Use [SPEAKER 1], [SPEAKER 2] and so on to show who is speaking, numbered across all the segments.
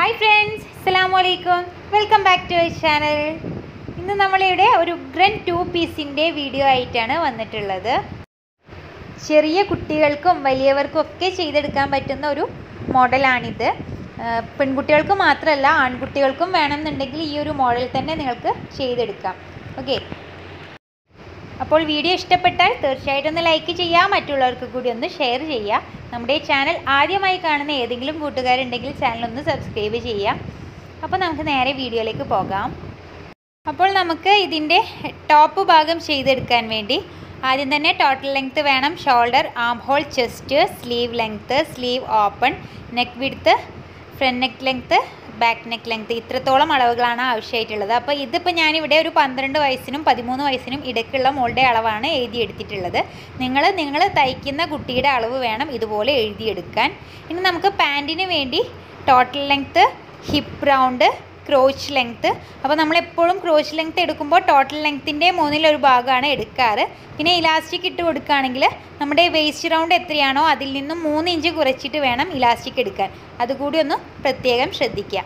[SPEAKER 1] Hi friends അസ്സാം വലൈക്കും welcome back to our channel ഇന്ന് നമ്മളിവിടെ ഒരു ഗ്രൻ ടു പീസിന്റെ വീഡിയോ ആയിട്ടാണ് വന്നിട്ടുള്ളത്. ചെറിയ കുട്ടികൾക്കും വലിയവർക്കും ഒക്കെ ചെയ്തെടുക്കാൻ പറ്റുന്ന ഒരു മോഡലാണിത്. പെൺകുട്ടികൾക്ക് മാത്രമല്ല ആൺകുട്ടികൾക്കും വേണമെന്നുണ്ടെങ്കിൽ ഈ ഒരു മോഡൽ തന്നെ നിങ്ങൾക്ക് ചെയ്തെടുക്കാം. ഓക്കെ അപ്പോൾ വീഡിയോ ഇഷ്ടപ്പെട്ടാൽ തീർച്ചയായിട്ടും ഒന്ന് ലൈക്ക് ചെയ്യുക മറ്റുള്ളവർക്ക് കൂടി ഒന്ന് ഷെയർ ചെയ്യുക. നമ്മുടെ ചാനൽ ആദ്യമായി കാണുന്ന ഏതെങ്കിലും കൂട്ടുകാരുണ്ടെങ്കിൽ ചാനൽ ഒന്ന് സബ്സ്ക്രൈബ് ചെയ്യുക. അപ്പോൾ നമുക്ക് നേരെ വീഡിയോയിലേക്ക് പോകാം. അപ്പോൾ നമുക്ക് ഇതിന്റെ ടോപ്പ് ഭാഗം ചെയ്തെടുക്കാൻ വേണ്ടി ആദ്യം തന്നെ ടോട്ടൽ ലെങ്ത്ത് വേണം. Shoulder arm hole chest sleeve length sleeve open neck width front neck length back neck length ഇത്രത്തോളം അളവുകളാണ് ആവശ്യമായിട്ടുള്ളത്. അപ്പോൾ ഇതിപ്പോൾ ഞാനിവിടെ ഒരു പന്ത്രണ്ട് വയസ്സിനും പതിമൂന്ന് വയസ്സിനും ഇടയ്ക്കുള്ള മോളുടെ അളവാണ് എഴുതിയെടുത്തിട്ടുള്ളത്. നിങ്ങൾ നിങ്ങൾ തയ്ക്കുന്ന കുട്ടിയുടെ അളവ് വേണം ഇതുപോലെ എഴുതിയെടുക്കാൻ. ഇനി നമുക്ക് പാന്റിന് വേണ്ടി total length hip round crotch length അപ്പോൾ നമ്മളെപ്പോഴും ക്രോച്ച് ലെങ്ത്ത് എടുക്കുമ്പോൾ ടോട്ടൽ ലെങ്ത്തിന്റെ മൂന്നിലൊരു ഭാഗമാണ് എടുക്കാറ്. പിന്നെ ഇലാസ്റ്റിക് ഇട്ട് കൊടുക്കുകയാണെങ്കിൽ നമ്മുടെ വേസ്റ്റ് റൗണ്ട് എത്രയാണോ അതിൽ നിന്നും മൂന്ന് ഇഞ്ച് കുറച്ചിട്ട് വേണം ഇലാസ്റ്റിക് എടുക്കാൻ. അതുകൂടി ഒന്ന് പ്രത്യേകം ശ്രദ്ധിക്കുക.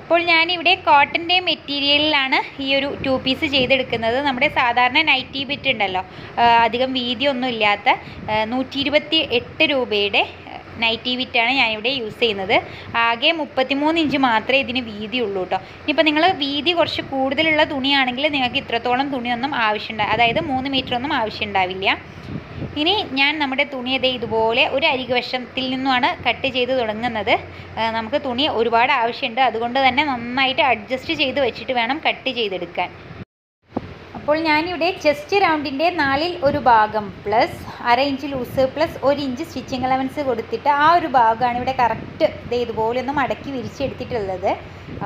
[SPEAKER 1] അപ്പോൾ ഞാനിവിടെ കോട്ടന്റെ മെറ്റീരിയലിലാണ് ഈ ഒരു ടു പീസ് ചെയ്തെടുക്കുന്നത്. നമ്മുടെ സാധാരണ നൈറ്റി ബിറ്റ് ഉണ്ടല്ലോ. അധികം വീതിയൊന്നും ഇല്ലാത്ത നൂറ്റി രൂപയുടെ നൈറ്റി വിറ്റാണ് ഞാനിവിടെ യൂസ് ചെയ്യുന്നത്. ആകെ മുപ്പത്തിമൂന്ന് ഇഞ്ച് മാത്രമേ ഇതിന് വീതി വീതിയുള്ളൂ കേട്ടോ. ഇനിയിപ്പോൾ നിങ്ങൾ വീതി കുറച്ച് കൂടുതലുള്ള തുണിയാണെങ്കിൽ നിങ്ങൾക്ക് ഇത്രത്തോളം തുണിയൊന്നും ആവശ്യമുണ്ടാ അതായത് മൂന്ന് മീറ്റർ ഒന്നും ആവശ്യമുണ്ടാവില്ല. ഇനി ഞാൻ നമ്മുടെ തുണി ഇതേ ഇതുപോലെ ഒരു അരികുവശത്തിൽ നിന്നുമാണ് കട്ട് ചെയ്ത് തുടങ്ങുന്നത്. നമുക്ക് തുണി ഒരുപാട് ആവശ്യമുണ്ട്. അതുകൊണ്ട് തന്നെ നന്നായിട്ട് അഡ്ജസ്റ്റ് ചെയ്ത് വെച്ചിട്ട് വേണം കട്ട് ചെയ്തെടുക്കാൻ. അപ്പോൾ ഞാനിവിടെ ചെസ്റ്റ് റൗണ്ടിന്റെ നാലിൽ ഒരു ഭാഗം പ്ലസ് അര ഇഞ്ച് ലൂസ് പ്ലസ് ഒരു ഇഞ്ച് സ്റ്റിച്ചിങ് അലവൻസ് കൊടുത്തിട്ട് ആ ഒരു ഭാഗമാണ് ഇവിടെ കറക്റ്റ് ഇത് ഇതുപോലെ ഒന്ന് മടക്കി വിരിച്ചെടുത്തിട്ടുള്ളത്.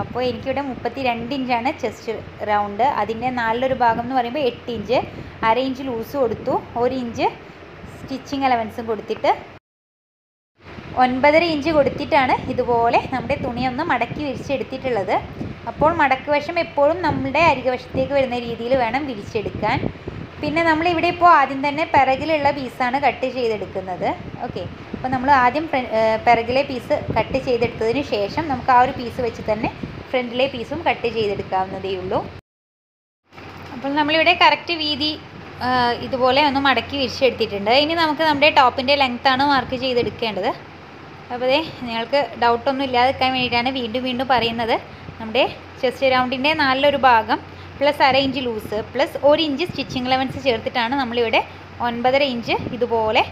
[SPEAKER 1] അപ്പോൾ എനിക്കിവിടെ മുപ്പത്തി രണ്ട് ഇഞ്ചാണ് ചെസ്റ്റ് റൗണ്ട് അതിന്റെ നാലിലൊരു ഭാഗം എന്ന് പറയുമ്പോൾ എട്ട് ഇഞ്ച് അര ഇഞ്ച് ലൂസ് കൊടുത്തു. ഒരു ഇഞ്ച് സ്റ്റിച്ചിങ് അലവൻസും കൊടുത്തിട്ട് ഒൻപതര ഇഞ്ച് കൊടുത്തിട്ടാണ് ഇതുപോലെ നമ്മുടെ തുണിയൊന്ന് മടക്കി വിരിച്ചെടുത്തിട്ടുള്ളത്. അപ്പോൾ മടക്ക് വശം എപ്പോഴും നമ്മുടെ അരികവശത്തേക്ക് വരുന്ന രീതിയിൽ വേണം വിരിച്ചെടുക്കാൻ. പിന്നെ നമ്മൾ ഇവിടെ ഇപ്പോൾ ആദ്യം തന്നെ പിറകിലുള്ള പീസാണ് കട്ട് ചെയ്തെടുക്കുന്നത്. ഓക്കെ അപ്പോൾ നമ്മൾ ആദ്യം പിറകിലെ പീസ് കട്ട് ചെയ്തെടുത്തതിന് ശേഷം നമുക്ക് ആ ഒരു പീസ് വെച്ച് തന്നെ ഫ്രണ്ടിലെ പീസും കട്ട് ചെയ്തെടുക്കാവുന്നതേ ഉള്ളൂ. അപ്പോൾ നമ്മളിവിടെ കറക്റ്റ് വീതി ഇതുപോലെ ഒന്ന് മടക്കി വിരിച്ചെടുത്തിട്ടുണ്ട്. ഇനി നമുക്ക് നമ്മുടെ ടോപ്പിന്റെ ലെങ്ത്താണ് മാർക്ക് ചെയ്തെടുക്കേണ്ടത്. അപ്പോൾ നിങ്ങൾക്ക് ഡൗട്ടൊന്നും ഇല്ലാതിരിക്കാൻ വേണ്ടിയിട്ടാണ് വീണ്ടും വീണ്ടും പറയുന്നത്. നമ്മുടെ ചെസ്റ്റ് റൗണ്ടിന്റെ നാലിലൊരു ഭാഗം പ്ലസ് അര ഇഞ്ച് ലൂസ് പ്ലസ് ഒരു ഇഞ്ച് സ്റ്റിച്ചിങ് ലെവൻസ് ചേർത്തിട്ടാണ് നമ്മളിവിടെ ഒൻപതര ഇഞ്ച് ഇതുപോലെ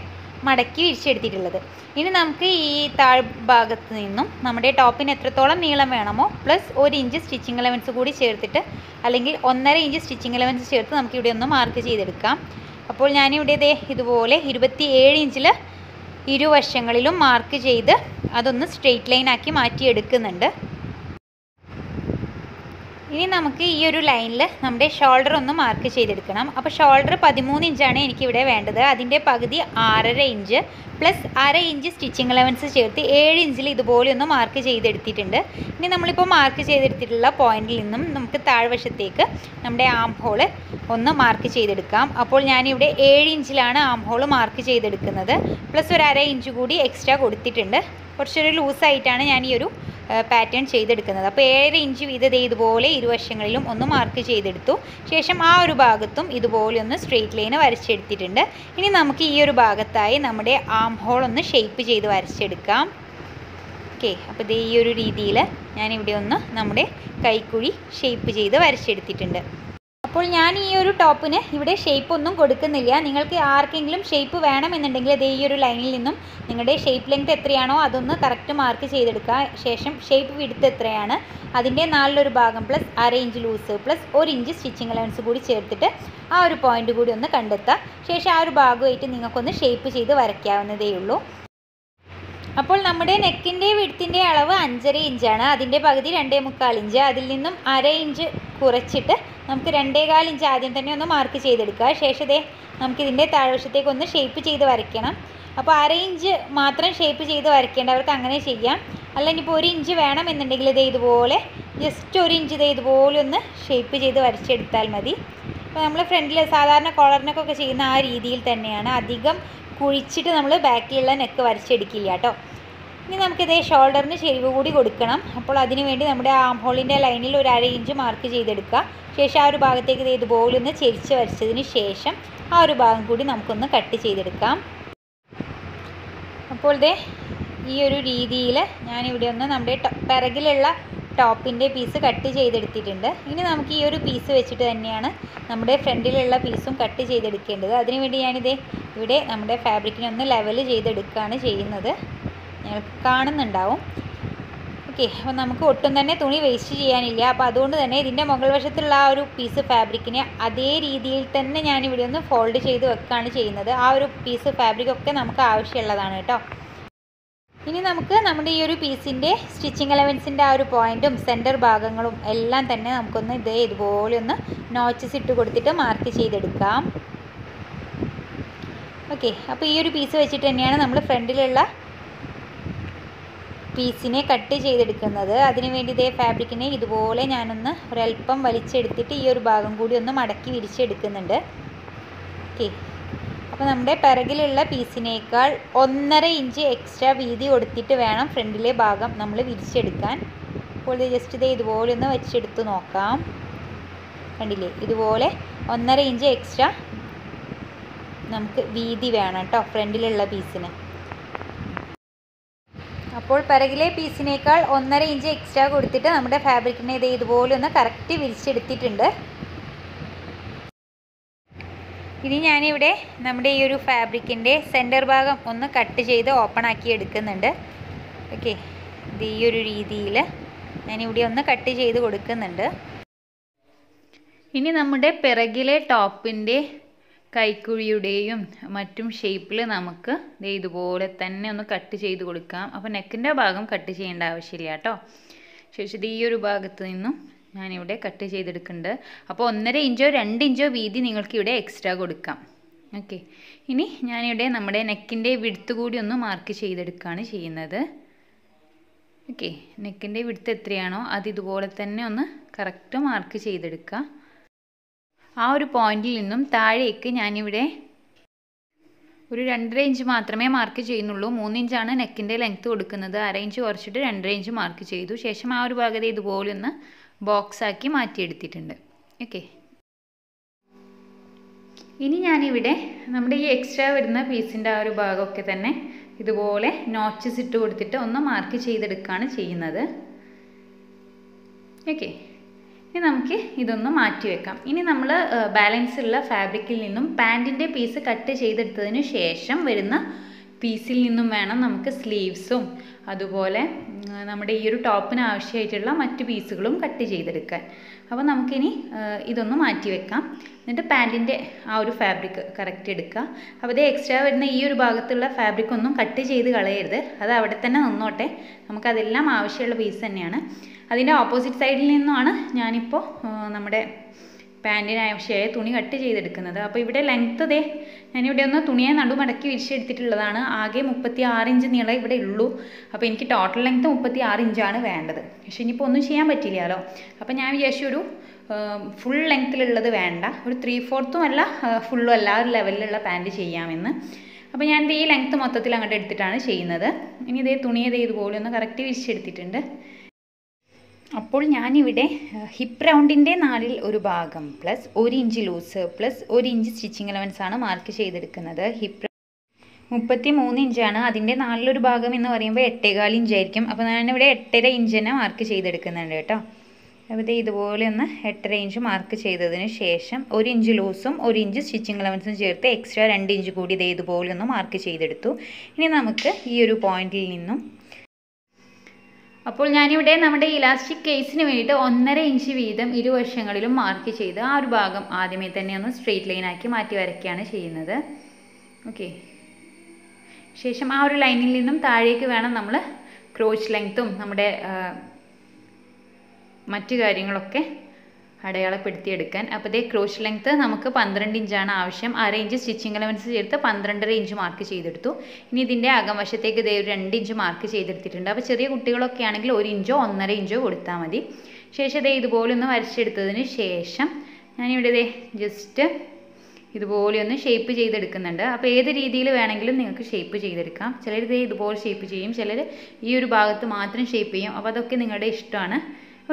[SPEAKER 1] മടക്കി വിരിച്ചെടുത്തിട്ടുള്ളത്. ഇനി നമുക്ക് ഈ താഴ്ഭാഗത്ത് നിന്നും നമ്മുടെ ടോപ്പിന് എത്രത്തോളം നീളം വേണമോ പ്ലസ് ഒരു ഇഞ്ച് സ്റ്റിച്ചിങ് ലെവൻസ് കൂടി ചേർത്തിട്ട് അല്ലെങ്കിൽ ഒന്നര ഇഞ്ച് സ്റ്റിച്ചിങ് ലെവൻസ് ചേർത്ത് നമുക്ക് ഇവിടെ ഒന്ന് മാർക്ക് ചെയ്തെടുക്കാം. അപ്പോൾ ഞാനിവിടെ ഇതേ ഇതുപോലെ ഇരുപത്തി ഏഴ് ഇഞ്ചിൽ ഇരുവശങ്ങളിലും മാർക്ക് ചെയ്ത് അതൊന്ന് സ്ട്രെയിറ്റ് ലൈനാക്കി മാറ്റിയെടുക്കുന്നുണ്ട്. ഇനി നമുക്ക് ഈ ഒരു ലൈനിൽ നമ്മുടെ ഷോൾഡർ ഒന്ന് മാർക്ക് ചെയ്തെടുക്കണം. അപ്പോൾ ഷോൾഡർ പതിമൂന്ന് ഇഞ്ചാണ് എനിക്കിവിടെ വേണ്ടത്. അതിന്റെ പകുതി ആറര ഇഞ്ച് പ്ലസ് അര ഇഞ്ച് സ്റ്റിച്ചിങ് അലവൻസ് ചേർത്ത് ഏഴ് ഇഞ്ചിൽ ഇതുപോലെ ഒന്ന് മാർക്ക് ചെയ്തെടുത്തിട്ടുണ്ട്. ഇനി നമ്മളിപ്പോൾ മാർക്ക് ചെയ്തെടുത്തിട്ടുള്ള പോയിന്റിൽ നിന്നും നമുക്ക് താഴ്വശത്തേക്ക് നമ്മുടെ ആം ഹോൾ ഒന്ന് മാർക്ക് ചെയ്തെടുക്കാം. അപ്പോൾ ഞാനിവിടെ ഏഴ് ഇഞ്ചിലാണ് ആം ഹോൾ മാർക്ക് ചെയ്തെടുക്കുന്നത്. പ്ലസ് ഒരു അര ഇഞ്ച് കൂടി എക്സ്ട്രാ കൊടുത്തിട്ടുണ്ട്. കുറച്ചൊരു ലൂസായിട്ടാണ് ഞാൻ ഈ ഒരു പാറ്റേൺ ചെയ്തെടുക്കുന്നത്. അപ്പോൾ ഏഴര ഇഞ്ച് വീതം ഇതുപോലെ ഇരുവശങ്ങളിലും ഒന്ന് മാർക്ക് ചെയ്തെടുത്തു. ശേഷം ആ ഒരു ഭാഗത്തും ഇതുപോലെ ഒന്ന് സ്ട്രെയിറ്റ് ലൈന് വരച്ചെടുത്തിട്ടുണ്ട്. ഇനി നമുക്ക് ഈ ഒരു ഭാഗത്തായി നമ്മുടെ ആം ഹോൾ ഒന്ന് ഷേപ്പ് ചെയ്ത് വരച്ചെടുക്കാം. ഓക്കെ അപ്പോൾ ദേ ഈ ഒരു രീതിയിൽ ഞാനിവിടെ ഒന്ന് നമ്മുടെ കൈക്കുഴി ഷേപ്പ് ചെയ്ത് വരച്ചെടുത്തിട്ടുണ്ട്. അപ്പോൾ ഞാൻ ഈ ഒരു ടോപ്പിന് ഇവിടെ ഷേപ്പ് ഒന്നും കൊടുക്കുന്നില്ല. നിങ്ങൾക്ക് ആർക്കെങ്കിലും ഷേപ്പ് വേണമെന്നുണ്ടെങ്കിൽ ദേ ഈ ഒരു ലൈനിൽ നിന്നും നിങ്ങളുടെ ഷേപ്പ് ലെങ്ത് എത്രയാണോ അതൊന്ന് കറക്റ്റ് മാർക്ക് ചെയ്തെടുക്കുക. ശേഷം ഷേപ്പ് വിടുത്ത് എത്രയാണ്? അതിന്റെ നാലിലൊരു ഭാഗം പ്ലസ് അര ഇഞ്ച് ലൂസ് പ്ലസ് ഒരു ഇഞ്ച് സ്റ്റിച്ചിങ് അലവൻസ് കൂടി ചേർത്തിട്ട് ആ ഒരു പോയിന്റ് കൂടി ഒന്ന് കണ്ടെത്തുക. ശേഷം ആ ഒരു ഭാഗമായിട്ട് നിങ്ങൾക്കൊന്ന് ഷേപ്പ് ചെയ്ത് വരയ്ക്കാവുന്നതേ ഉള്ളൂ അപ്പോൾ നമ്മുടെ നെക്കിന്റെ വിടുത്തിന്റെ അളവ് അഞ്ചര ഇഞ്ചാണ്. അതിന്റെ പകുതി രണ്ടേ മുക്കാൽ ഇഞ്ച്. അതിൽ നിന്നും അര ഇഞ്ച് കുറച്ചിട്ട് നമുക്ക് രണ്ടേകാൽ ഇഞ്ച് ആദ്യം തന്നെ ഒന്ന് മാർക്ക് ചെയ്തെടുക്കുക. ശേഷം ദേ നമുക്കിതിന്റെ താഴ്വശത്തേക്ക് ഒന്ന് ഷേപ്പ് ചെയ്ത് വരയ്ക്കണം. അപ്പോൾ അര ഇഞ്ച് മാത്രം ഷേപ്പ് ചെയ്ത് വരയ്ക്കേണ്ടവർക്ക് അങ്ങനെ ചെയ്യാം. അല്ലെങ്കിൽ ഇപ്പോൾ ഒരു ഇഞ്ച് വേണമെന്നുണ്ടെങ്കിൽ ഇത് ഇതുപോലെ ജസ്റ്റ് ഒരു ഇഞ്ച് ഇത് ഇതുപോലെ ഒന്ന് ഷേപ്പ് ചെയ്ത് വരച്ചെടുത്താൽ മതി. അപ്പോൾ നമ്മൾ ഫ്രണ്ടിൽ സാധാരണ കോളറിനൊക്കെ ചെയ്യുന്ന ആ രീതിയിൽ തന്നെയാണ്. അധികം കുഴിച്ചിട്ട് നമ്മൾ ബാക്കിലുള്ള നെക്ക് വരച്ചെടുക്കില്ല കേട്ടോ. ഇനി നമുക്കിതേ ഷോൾഡറിന് ചെരിവ് കൂടി കൊടുക്കണം. അപ്പോൾ അതിന് വേണ്ടി നമ്മുടെ ആം ഹോളിന്റെ ലൈനിൽ ഒരു അര ഇഞ്ച് മാർക്ക് ചെയ്തെടുക്കുക. ശേഷം ആ ഒരു ഭാഗത്തേക്ക് ഇത് ഇതുപോലെ ഒന്ന് ചെരിച്ച് വരച്ചതിന് ശേഷം ആ ഒരു ഭാഗം കൂടി നമുക്കൊന്ന് കട്ട് ചെയ്തെടുക്കാം. അപ്പോൾ ഇതേ ഈ ഒരു രീതിയിൽ ഞാനിവിടെ ഒന്ന് നമ്മുടെ പിറകിലുള്ള ടോപ്പിന്റെ പീസ് കട്ട് ചെയ്തെടുത്തിട്ടുണ്ട്. ഇനി നമുക്ക് ഈ ഒരു പീസ് വെച്ചിട്ട് തന്നെയാണ് നമ്മുടെ ഫ്രണ്ടിലുള്ള പീസും കട്ട് ചെയ്തെടുക്കേണ്ടത്. അതിനുവേണ്ടി ഞാനിതേ ഇവിടെ നമ്മുടെ ഫാബ്രിക്കിനെ ഒന്ന് ലെവൽ ചെയ്തെടുക്കുകയാണ് ചെയ്യുന്നത്. നിങ്ങൾക്ക് കാണുന്നുണ്ടാവും. ഓക്കെ അപ്പോൾ നമുക്ക് ഒട്ടും തന്നെ തുണി വേസ്റ്റ് ചെയ്യാനില്ല. അപ്പോൾ അതുകൊണ്ട് തന്നെ ഇതിന്റെ മുകൾ വശത്തുള്ള ആ ഒരു പീസ് ഫാബ്രിക്കിനെ അതേ രീതിയിൽ തന്നെ ഞാൻ ഇവിടെ ഒന്ന് ഫോൾഡ് ചെയ്ത് വെക്കുകയാണ് ചെയ്യുന്നത്. ആ ഒരു പീസ് ഫാബ്രിക് ഒക്കെ നമുക്ക് ആവശ്യമുള്ളതാണ് കേട്ടോ. ഇനി നമുക്ക് നമ്മുടെ ഈ ഒരു പീസിന്റെ സ്റ്റിച്ചിങ് എലവൻസിന്റെ ആ ഒരു പോയിന്റും സെന്റർ ഭാഗങ്ങളും എല്ലാം തന്നെ നമുക്കൊന്ന് ഇതേ ഇതുപോലെ ഒന്ന് നോച്ചസ് ഇട്ട് കൊടുത്തിട്ട് മാർക്ക് ചെയ്തെടുക്കാം. ഓക്കെ അപ്പോൾ ഈ ഒരു പീസ് വെച്ചിട്ട് തന്നെയാണ് നമ്മൾ ഫ്രണ്ടിലുള്ള പീസിനെ കട്ട് ചെയ്തെടുക്കുന്നത്. അതിന് വേണ്ടി ഇതേ ഫാബ്രിക്കിനെ ഇതുപോലെ ഞാനൊന്ന് ഒരല്പം വലിച്ചെടുത്തിട്ട് ഈ ഒരു ഭാഗം കൂടി ഒന്ന് മടക്കി വിരിച്ചെടുക്കുന്നുണ്ട്. ഓക്കെ അപ്പോൾ നമ്മുടെ പിറകിലുള്ള പീസിനേക്കാൾ ഒന്നര ഇഞ്ച് എക്സ്ട്രാ വീതി കൊടുത്തിട്ട് വേണം ഫ്രണ്ടിലെ ഭാഗം നമ്മൾ വിരിച്ചെടുക്കാൻ. അപ്പോൾ ഇത് ജസ്റ്റ് ഇതേ ഇതുപോലെ ഒന്ന് വെച്ചെടുത്ത് നോക്കാം. കണ്ടില്ലേ? ഇതുപോലെ ഒന്നര ഇഞ്ച് എക്സ്ട്രാ നമുക്ക് വീതി വേണം കേട്ടോ ഫ്രണ്ടിലുള്ള പീസിന്. അപ്പോൾ പിറകിലെ പീസിനേക്കാൾ ഒന്നര ഇഞ്ച് എക്സ്ട്രാ കൊടുത്തിട്ട് നമ്മുടെ ഫാബ്രിക്കിനെ ഇത് ഇതുപോലെ ഒന്ന് കറക്റ്റ് വിരിച്ചെടുത്തിട്ടുണ്ട്. ഇനി ഞാനിവിടെ നമ്മുടെ ഈ ഒരു ഫാബ്രിക്കിന്റെ സെന്റർ ഭാഗം ഒന്ന് കട്ട് ചെയ്ത് ഓപ്പൺ ആക്കി എടുക്കുന്നുണ്ട്. ഓക്കെ ഇത് ഈ ഒരു രീതിയിൽ ഞാനിവിടെ ഒന്ന് കട്ട് ചെയ്ത് കൊടുക്കുന്നുണ്ട്. ഇനി നമ്മുടെ പിറകിലെ ടോപ്പിന്റെ കൈക്കുഴിയുടെയും മറ്റും ഷേപ്പിൽ നമുക്ക് ഇതുപോലെ തന്നെ ഒന്ന് കട്ട് ചെയ്ത് കൊടുക്കാം. അപ്പോൾ നെക്കിന്റെ ഭാഗം കട്ട് ചെയ്യേണ്ട ആവശ്യമില്ല കേട്ടോ. ശേഷം ഈ ഒരു ഭാഗത്ത് നിന്നും ഞാനിവിടെ കട്ട് ചെയ്തെടുക്കുന്നുണ്ട്. അപ്പോൾ ഒന്നര ഇഞ്ചോ രണ്ട് ഇഞ്ചോ വീതി നിങ്ങൾക്ക് ഇവിടെ എക്സ്ട്രാ കൊടുക്കാം. ഓക്കെ ഇനി ഞാനിവിടെ നമ്മുടെ നെക്കിന്റെ വിടുത്ത് കൂടി ഒന്ന് മാർക്ക് ചെയ്തെടുക്കുകയാണ് ചെയ്യുന്നത്. ഓക്കെ നെക്കിന്റെ വിടുത്ത് എത്രയാണോ അത് ഇതുപോലെ തന്നെ ഒന്ന് കറക്റ്റ് മാർക്ക് ചെയ്തെടുക്കുക ആ ഒരു പോയിന്റിൽ നിന്നും താഴേക്ക് ഞാനിവിടെ ഒരു രണ്ടര ഇഞ്ച് മാത്രമേ മാർക്ക് ചെയ്യുന്നുള്ളൂ. മൂന്നിഞ്ചാണ് നെക്കിന്റെ ലെങ്ത്ത് കൊടുക്കുന്നത്. അര ഇഞ്ച് കുറച്ചിട്ട് രണ്ടര ഇഞ്ച് മാർക്ക് ചെയ്തു. ശേഷം ആ ഒരു ഭാഗത്ത് ഇതുപോലെ ഒന്ന് ബോക്സ് ആക്കി മാറ്റിയെടുത്തിട്ടുണ്ട്. ഓക്കെ ഇനി ഞാനിവിടെ നമ്മുടെ ഈ എക്സ്ട്രാ വരുന്ന പീസിന്റെ ആ ഒരു ഭാഗമൊക്കെ തന്നെ ഇതുപോലെ നോച്ചസ് ഇട്ട് കൊടുത്തിട്ട് ഒന്ന് മാർക്ക് ചെയ്തെടുക്കുകയാണ് ചെയ്യുന്നത്. ഓക്കെ ഇനി നമുക്ക് ഇതൊന്ന് മാറ്റി വെക്കാം. ഇനി നമ്മൾ ബാലൻസ് ഉള്ള ഫാബ്രിക്കിൽ നിന്നും പാന്റിന്റെ പീസ് കട്ട് ചെയ്തെടുത്തതിന് ശേഷം വരുന്ന പീസിൽ നിന്നും വേണം നമുക്ക് സ്ലീവ്സും അതുപോലെ നമ്മുടെ ഈ ഒരു ടോപ്പിന് ആവശ്യമായിട്ടുള്ള മറ്റ് പീസുകളും കട്ട് ചെയ്തെടുക്കാൻ. അപ്പോൾ നമുക്കിനി ഇതൊന്ന് മാറ്റി വെക്കാം. എന്നിട്ട് പാന്റിന്റെ ആ ഒരു ഫാബ്രിക് കറക്റ്റ് എടുക്കുക. അപ്പോൾ ഇത് എക്സ്ട്രാ വരുന്ന ഈ ഒരു ഭാഗത്തുള്ള ഫാബ്രിക് ഒന്നും കട്ട് ചെയ്ത് കളയരുത്. അത് അവിടെ തന്നെ നിന്നോട്ടെ. നമുക്കതെല്ലാം ആവശ്യമുള്ള പീസ് തന്നെയാണ്. അതിന്റെ ഓപ്പോസിറ്റ് സൈഡിൽ നിന്നുമാണ് ഞാനിപ്പോൾ നമ്മുടെ പാന്റിന് ആവശ്യമായ തുണി കട്ട് ചെയ്തെടുക്കുന്നത്. അപ്പോൾ ഇവിടെ ലെങ്ത്ത് ദേ ഞാനിവിടെ ഒന്ന് തുണിയെ നടുമടക്കി വിരിച്ചെടുത്തിട്ടുള്ളതാണ്. ആകെ മുപ്പത്തി ആറ് ഇഞ്ച് നീളം ഇവിടെ ഉള്ളൂ. അപ്പോൾ എനിക്ക് ടോട്ടൽ ലെങ്ത്ത് മുപ്പത്തി ആറ് ഇഞ്ചാണ് വേണ്ടത്. പക്ഷേ ഇനിയിപ്പോൾ ഒന്നും ചെയ്യാൻ പറ്റില്ലല്ലോ. അപ്പോൾ ഞാൻ വിചാരിച്ചു ഒരു ഫുൾ ലെങ്ത്തിലുള്ളത് വേണ്ട. ഒരു ത്രീ ഫോർത്തും അല്ല ഫുള്ളും അല്ല ഒരു ലെവലിലുള്ള പാന്റ് ചെയ്യാമെന്ന്. അപ്പോൾ ഞാൻ ഈ ലെങ്ത്ത് മൊത്തത്തിൽ അങ്ങോട്ട് എടുത്തിട്ടാണ് ചെയ്യുന്നത്. ഇനി ഇതേ ഇതേ ഇതുപോലെ ഒന്ന് കറക്റ്റ് വിരിച്ചെടുത്തിട്ടുണ്ട്. അപ്പോൾ ഞാനിവിടെ ഹിപ്പ് റൗണ്ടിന്റെ നാലിൽ ഒരു ഭാഗം പ്ലസ് ഒരു ഇഞ്ച് ലൂസ് പ്ലസ് ഒരു ഇഞ്ച് സ്റ്റിച്ചിങ് അലവൻസ് ആണ് മാർക്ക് ചെയ്തെടുക്കുന്നത്. ഹിപ്പ് മുപ്പത്തി മൂന്ന് ഇഞ്ചാണ് അതിന്റെ നാലിലൊരു ഭാഗം എന്ന് പറയുമ്പോൾ എട്ടേകാൽ ഇഞ്ചായിരിക്കും അപ്പോൾ ഞാനിവിടെ എട്ടര ഇഞ്ച് തന്നെ മാർക്ക് ചെയ്തെടുക്കുന്നുണ്ട് കേട്ടോ. അപ്പോൾ ഇത് ഇതുപോലെ ഒന്ന് എട്ടര ഇഞ്ച് മാർക്ക് ചെയ്തതിന് ശേഷം ഒരു ഇഞ്ച് ലൂസും ഒരു ഇഞ്ച് സ്റ്റിച്ചിങ് അലവൻസും ചേർത്ത് എക്സ്ട്രാ രണ്ട് ഇഞ്ച് കൂടി ഇതേ ഇതുപോലെ ഒന്ന് മാർക്ക് ചെയ്തെടുത്തു. ഇനി നമുക്ക് ഈ ഒരു പോയിന്റിൽ നിന്നും അപ്പോൾ ഞാനിവിടെ നമ്മുടെ ഇലാസ്റ്റിക് കേസിന് വേണ്ടിയിട്ട് ഒന്നര ഇഞ്ച് വീതം ഇരുവശങ്ങളിലും മാർക്ക് ചെയ്ത് ആ ഒരു ഭാഗം ആദ്യമേ തന്നെ ഒന്ന് സ്ട്രെയിറ്റ് ലൈനാക്കി മാറ്റി വരയ്ക്കുകയാണ് ചെയ്യുന്നത്. ഓക്കെ ശേഷം ആ ഒരു ലൈനിൽ നിന്നും താഴേക്ക് വേണം നമ്മൾ ക്രോച്ച് ലെങ്ത്തും നമ്മുടെ മറ്റു കാര്യങ്ങളൊക്കെ അടയാളപ്പെടുത്തിയെടുക്കാൻ. അപ്പോൾ ഇതേ ക്രോച്ച് ലെങ്ത്ത് നമുക്ക് പന്ത്രണ്ട് ഇഞ്ചാണ് ആവശ്യം. അര ഇഞ്ച് സ്റ്റിച്ചിങ് അലവൻസ് ചേർത്ത് പന്ത്രണ്ടര ഇഞ്ച് മാർക്ക് ചെയ്തെടുത്തു. ഇനി ഇതിന്റെ അകംവശത്തേക്ക് ഇതേ ഒരു രണ്ട് ഇഞ്ച് മാർക്ക് ചെയ്തെടുത്തിട്ടുണ്ട്. അപ്പോൾ ചെറിയ കുട്ടികളൊക്കെ ആണെങ്കിൽ ഒരു ഇഞ്ചോ ഒന്നര ഇഞ്ചോ കൊടുത്താൽ മതി. ശേഷം ഇതേ ഇതുപോലെ ഒന്ന് വരച്ചെടുത്തതിന് ശേഷം ഞാനിവിടെ ഇതേ ജസ്റ്റ് ഇതുപോലെ ഒന്ന് ഷേപ്പ് ചെയ്തെടുക്കുന്നുണ്ട്. അപ്പോൾ ഏത് രീതിയിൽ വേണമെങ്കിലും നിങ്ങൾക്ക് ഷേപ്പ് ചെയ്തെടുക്കാം. ചിലർ ഇതേ ഇതുപോലെ ഷേപ്പ് ചെയ്യും. ചിലർ ഈ ഒരു ഭാഗത്ത് മാത്രം ഷേപ്പ് ചെയ്യും. അപ്പോൾ അതൊക്കെ നിങ്ങളുടെ ഇഷ്ടമാണ്.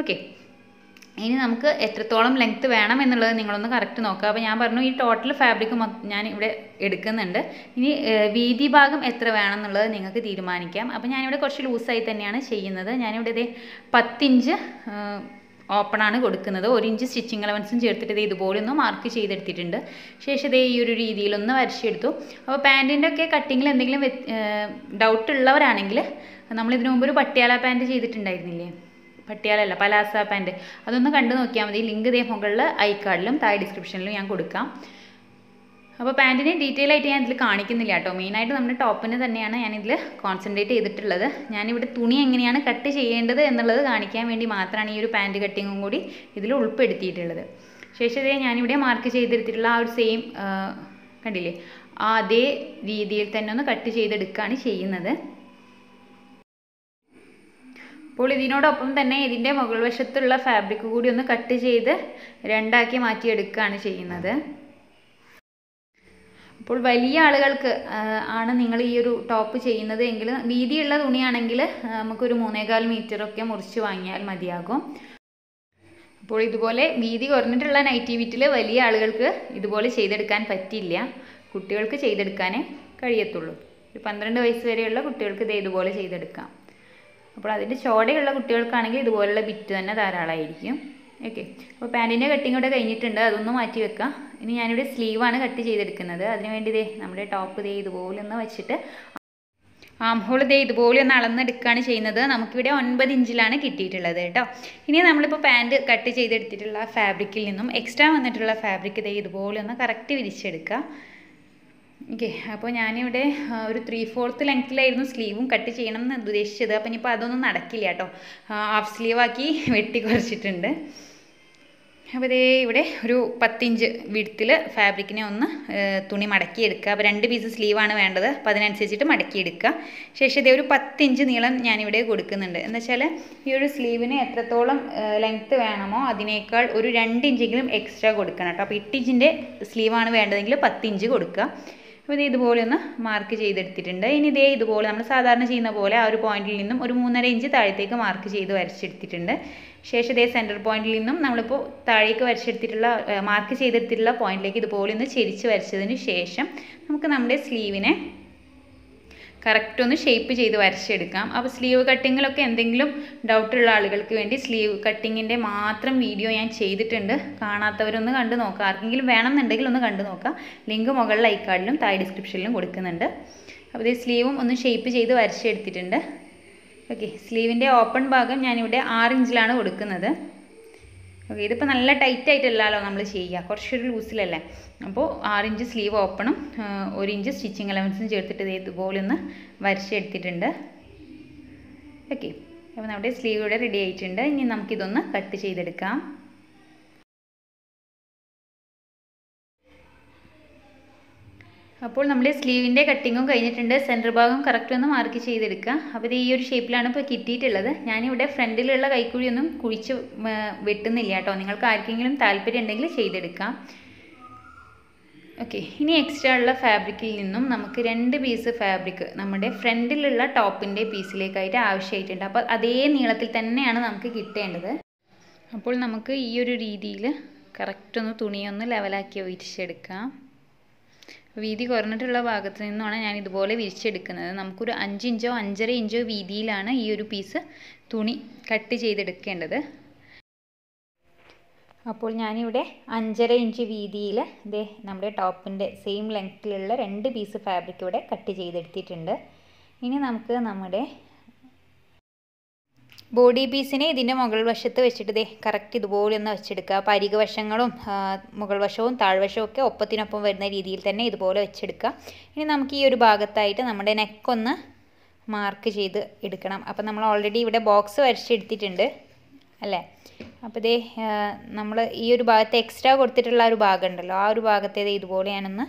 [SPEAKER 1] ഓക്കെ. ഇനി നമുക്ക് എത്രത്തോളം ലെങ്ത്ത് വേണം എന്നുള്ളത് നിങ്ങളൊന്ന് കറക്റ്റ് നോക്കുക അപ്പോൾ ഞാൻ പറഞ്ഞു ഈ ടോട്ടൽ ഫാബ്രിക് ഞാൻ ഇവിടെ എടുക്കുന്നുണ്ട്. ഇനി വീതി ഭാഗം എത്ര വേണം എന്നുള്ളത് നിങ്ങൾക്ക് തീരുമാനിക്കാം. അപ്പോൾ ഞാനിവിടെ കുറച്ച് ലൂസായി തന്നെയാണ് ചെയ്യുന്നത്. ഞാനിവിടെ ഇതേ പത്തിഞ്ച് ഓപ്പണാണ് കൊടുക്കുന്നത്. ഒരു ഇഞ്ച് സ്റ്റിച്ചിങ് അലവൻസും ചേർത്തിട്ട് ഇത് ഇതുപോലെ ഒന്ന് മാർക്ക് ചെയ്തെടുത്തിട്ടുണ്ട്. ശേഷം ഇതേ ഈ ഒരു രീതിയിലൊന്ന് വരച്ചെടുത്തു. അപ്പോൾ പാന്റിന്റെ ഒക്കെ കട്ടിങ്ങിൽ എന്തെങ്കിലും ഡൗട്ട് ഉള്ളവരാണെങ്കിൽ നമ്മൾ ഇതിനു മുമ്പ് ഒരു പട്ടിയാല പാന്റ് ചെയ്തിട്ടുണ്ടായിരുന്നില്ലേ? പട്ടിയാലല്ല പലാസ പാന്റ് അതൊന്ന് കണ്ടു നോക്കിയാൽ മതി. ലിങ്ക് ഇതേ മുകളിൽ ഐക്കാർഡിലും താഴെ ഡിസ്ക്രിപ്ഷനിലും ഞാൻ കൊടുക്കാം. അപ്പോൾ പാന്റിനെ ഡീറ്റെയിൽ ആയിട്ട് ഞാൻ ഇതിൽ കാണിക്കുന്നില്ല കേട്ടോ. മെയിനായിട്ട് നമ്മുടെ ടോപ്പിന് തന്നെയാണ് ഞാനിതിൽ കോൺസെൻട്രേറ്റ് ചെയ്തിട്ടുള്ളത്. ഞാനിവിടെ തുണി എങ്ങനെയാണ് കട്ട് ചെയ്യേണ്ടത് എന്നുള്ളത് കാണിക്കാൻ വേണ്ടി മാത്രമാണ് ഈ ഒരു പാന്റ് കട്ടിങ്ങും കൂടി ഇതിൽ ഉൾപ്പെടുത്തിയിട്ടുള്ളത്. ശേഷം ഇതേ ഞാനിവിടെ മാർക്ക് ചെയ്തെടുത്തിട്ടുള്ള ആ ഒരു സെയിം കണ്ടില്ലേ? ആ അതേ രീതിയിൽ തന്നെ ഒന്ന് കട്ട് ചെയ്തെടുക്കുകയാണ് ചെയ്യുന്നത്. അപ്പോൾ ഇതിനോടൊപ്പം തന്നെ ഇതിന്റെ മുകൾ വശത്തുള്ള ഫാബ്രിക് കൂടി ഒന്ന് കട്ട് ചെയ്ത് രണ്ടാക്കി മാറ്റിയെടുക്കുകയാണ് ചെയ്യുന്നത്. അപ്പോൾ വലിയ ആളുകൾക്ക് ആണ് നിങ്ങൾ ഈ ഒരു ടോപ്പ് ചെയ്യുന്നത് എങ്കിൽ വീതിയുള്ള തുണിയാണെങ്കിൽ നമുക്കൊരു മൂന്നേകാൽ മീറ്ററൊക്കെ മുറിച്ച് വാങ്ങിയാൽ മതിയാകും. അപ്പോൾ ഇതുപോലെ വീതി കുറഞ്ഞിട്ടുള്ള നൈറ്റി വിറ്റിൽ വലിയ ആളുകൾക്ക് ഇതുപോലെ ചെയ്തെടുക്കാൻ പറ്റില്ല. കുട്ടികൾക്ക് ചെയ്തെടുക്കാനേ കഴിയത്തുള്ളൂ. ഒരു പന്ത്രണ്ട് വയസ്സ് വരെയുള്ള കുട്ടികൾക്ക് ഇത് ഇതുപോലെ ചെയ്തെടുക്കാം. അപ്പോൾ അതിന്റെ ചോടയുള്ള കുട്ടികൾക്കാണെങ്കിൽ ഇതുപോലുള്ള ബിറ്റ് തന്നെ ധാരാളമായിരിക്കും. ഓക്കെ. അപ്പോൾ പാന്റിന്റെ കട്ടിങ് ഇവിടെ കഴിഞ്ഞിട്ടുണ്ട്. അതൊന്ന് മാറ്റി വെക്കാം. ഇനി ഞാനിവിടെ സ്ലീവാണ് കട്ട് ചെയ്തെടുക്കുന്നത്. അതിന് വേണ്ടി ദേ നമ്മുടെ ടോപ്പ് ഇതേ ഇതുപോലെ ഒന്ന് വെച്ചിട്ട് ആം ഹോൾ ഇതേ ഇതുപോലെ ഒന്ന് അളന്നെടുക്കുകയാണ് ചെയ്യുന്നത്. നമുക്കിവിടെ ഒൻപത് ഇഞ്ചിലാണ് കിട്ടിയിട്ടുള്ളത് കേട്ടോ. ഇനി നമ്മളിപ്പോൾ പാന്റ് കട്ട് ചെയ്തെടുത്തിട്ടുള്ള ഫാബ്രിക്കിൽ നിന്നും എക്സ്ട്രാ വന്നിട്ടുള്ള ഫാബ്രിക് ഇതേ ഇതുപോലെ ഒന്ന് കറക്റ്റ് വിരിച്ചെടുക്കുക. ഓക്കെ അപ്പോൾ ഞാനിവിടെ ഒരു ത്രീ ഫോർത്ത് ലെങ്ത്തിലായിരുന്നു സ്ലീവും കട്ട് ചെയ്യണം എന്ന് ഉദ്ദേശിച്ചത്. അപ്പം ഇനിയിപ്പോൾ അതൊന്നും നടക്കില്ല കേട്ടോ. ഹാഫ് സ്ലീവാക്കി വെട്ടി കുറച്ചിട്ടുണ്ട്. അപ്പോൾ ഇതേ ഇവിടെ ഒരു പത്തിഞ്ച് വിടുത്തിൽ ഫാബ്രിക്കിനെ ഒന്ന് തുണി മടക്കിയെടുക്കുക. അപ്പോൾ രണ്ട് പീസ് സ്ലീവാണ് വേണ്ടത്. അപ്പോൾ അതിനനുസരിച്ചിട്ട് മടക്കിയെടുക്കുക. ശേഷം ഇതേ ഒരു പത്തിഞ്ച് നീളം ഞാനിവിടെ കൊടുക്കുന്നുണ്ട്. എന്ന് വെച്ചാൽ ഈ ഒരു സ്ലീവിന് എത്രത്തോളം ലെങ്ത്ത് വേണമോ അതിനേക്കാൾ ഒരു രണ്ട് ഇഞ്ചെങ്കിലും എക്സ്ട്രാ കൊടുക്കണം കേട്ടോ. അപ്പോൾ എട്ടിഞ്ചിന്റെ സ്ലീവാണ് വേണ്ടതെങ്കിൽ പത്തിഞ്ച് കൊടുക്കുക. അപ്പോൾ ഇത് ഇതുപോലെ ഒന്ന് മാർക്ക് ചെയ്തെടുത്തിട്ടുണ്ട്. ഇനി ഇതേ ഇതുപോലെ നമ്മൾ സാധാരണ ചെയ്യുന്ന പോലെ ആ ഒരു പോയിന്റിൽ നിന്നും ഒരു മൂന്നര ഇഞ്ച് താഴത്തേക്ക് മാർക്ക് ചെയ്ത് വരച്ചെടുത്തിട്ടുണ്ട്. ശേഷം ഇതേ സെന്റർ പോയിന്റിൽ നിന്നും നമ്മളിപ്പോൾ താഴേക്ക് വരച്ചെടുത്തിട്ടുള്ള മാർക്ക് ചെയ്തെടുത്തിട്ടുള്ള പോയിന്റിലേക്ക് ഇതുപോലെ ഒന്ന് ചെരിച്ച് വരച്ചതിന് ശേഷം നമുക്ക് നമ്മുടെ സ്ലീവിനെ കറക്റ്റ് ഒന്ന് ഷേപ്പ് ചെയ്ത് വരച്ചെടുക്കാം. അപ്പോൾ സ്ലീവ് കട്ടിങ്ങിലൊക്കെ എന്തെങ്കിലും ഡൗട്ടുള്ള ആളുകൾക്ക് വേണ്ടി സ്ലീവ് കട്ടിങ്ങിന്റെ മാത്രം വീഡിയോ ഞാൻ ചെയ്തിട്ടുണ്ട്. കാണാത്തവരൊന്ന് കണ്ടു നോക്കാം. ആർക്കെങ്കിലും വേണമെന്നുണ്ടെങ്കിൽ ഒന്ന് കണ്ടു നോക്കാം. ലിങ്ക് മുകളിൽ ഐക്കാർഡിലും താഴെ ഡിസ്ക്രിപ്ഷനിലും കൊടുക്കുന്നുണ്ട്. അപ്പോൾ ഇത് സ്ലീവും ഒന്ന് ഷേപ്പ് ചെയ്ത് വരച്ചെടുത്തിട്ടുണ്ട്. ഓക്കെ സ്ലീവിന്റെ ഓപ്പൺ ഭാഗം ഞാനിവിടെ ആറ് ഇഞ്ചിലാണ് കൊടുക്കുന്നത്. ഓക്കെ ഇതിപ്പോൾ നല്ല ടൈറ്റ് ആയിട്ടല്ലല്ലോ നമ്മൾ ചെയ്യുക കുറച്ചൊരു ലൂസിലല്ലേ അപ്പോൾ ആറ് ഇഞ്ച് സ്ലീവ് ഓപ്പണും ഒരു ഇഞ്ച് സ്റ്റിച്ചിങ് അലവൻസും ചേർത്തിട്ട് ഇത് ഇതുപോലെ ഒന്ന് വരച്ചെടുത്തിട്ടുണ്ട്. ഓക്കെ അപ്പോൾ നമ്മുടെ സ്ലീവ് ഇവിടെ റെഡി ആയിട്ടുണ്ട്. ഇനി നമുക്കിതൊന്ന് കട്ട് ചെയ്തെടുക്കാം. അപ്പോൾ നമ്മുടെ സ്ലീവിന്റെ കട്ടിങ്ങും കഴിഞ്ഞിട്ടുണ്ട്. സെന്റർ ഭാഗം കറക്റ്റ് ഒന്ന് മാർക്ക് ചെയ്തെടുക്കുക. അപ്പോൾ ഇത് ഈ ഒരു ഷേപ്പിലാണ് ഇപ്പോൾ കിട്ടിയിട്ടുള്ളത്. ഞാനിവിടെ ഫ്രണ്ടിലുള്ള കൈക്കുഴിയൊന്നും കുഴിച്ച് വെട്ടുന്നില്ല കേട്ടോ. നിങ്ങൾക്ക് ആർക്കെങ്കിലും താല്പര്യം ഉണ്ടെങ്കിൽ ചെയ്തെടുക്കാം. ഓക്കെ ഇനി എക്സ്ട്രാ ഉള്ള ഫാബ്രിക്കിൽ നിന്നും നമുക്ക് രണ്ട് പീസ് ഫാബ്രിക് നമ്മുടെ ഫ്രണ്ടിലുള്ള ടോപ്പിന്റെ പീസിലേക്കായിട്ട് ആവശ്യമായിട്ടുണ്ട്. അപ്പോൾ അതേ നീളത്തിൽ തന്നെയാണ് നമുക്ക് കിട്ടേണ്ടത്. അപ്പോൾ നമുക്ക് ഈ ഒരു രീതിയിൽ കറക്റ്റ് ഒന്ന് തുണിയൊന്ന് ലെവലാക്കി വിരിച്ചെടുക്കാം. വീതി കുറഞ്ഞിട്ടുള്ള ഭാഗത്ത് നിന്നുമാണ് ഞാൻ ഇതുപോലെ വിരിച്ചെടുക്കുന്നത്. നമുക്കൊരു അഞ്ച് ഇഞ്ചോ അഞ്ചര ഇഞ്ചോ വീതിയിലാണ് ഈ ഒരു പീസ് തുണി കട്ട് ചെയ്തെടുക്കേണ്ടത്. അപ്പോൾ ഞാനിവിടെ അഞ്ചര ഇഞ്ച് വീതിയിൽ ഇതേ നമ്മുടെ ടോപ്പിന്റെ സെയിം ലെങ്ത്തിലുള്ള രണ്ട് പീസ് ഫാബ്രിക് ഇവിടെ കട്ട് ചെയ്തെടുത്തിട്ടുണ്ട്. ഇനി നമുക്ക് നമ്മുടെ ബോഡി പീസിനെ ഇതിന്റെ മുകൾ വശത്ത് വെച്ചിട്ട് ദേ കറക്റ്റ് ഇതുപോലെ ഒന്ന് വെച്ചെടുക്കുക. അരിക വശങ്ങളും മുകൾ വശവും താഴ്വശവും ഒക്കെ ഒപ്പത്തിനൊപ്പം വരുന്ന രീതിയിൽ തന്നെ ഇതുപോലെ വെച്ചെടുക്കുക. ഇനി നമുക്ക് ഈ ഒരു ഭാഗത്തായിട്ട് നമ്മുടെ നെക്കൊന്ന് മാർക്ക് ചെയ്ത് എടുക്കണം. അപ്പോൾ നമ്മൾ ഓൾറെഡി ഇവിടെ ബോക്സ് വരച്ചെടുത്തിട്ടുണ്ട് അല്ലേ? അപ്പോൾ ഇതേ നമ്മൾ ഈ ഒരു ഭാഗത്ത് എക്സ്ട്രാ കൊടുത്തിട്ടുള്ള ഒരു ഭാഗം ഉണ്ടല്ലോ. ആ ഒരു ഭാഗത്തെ ഇതുപോലെ ഞാനൊന്ന്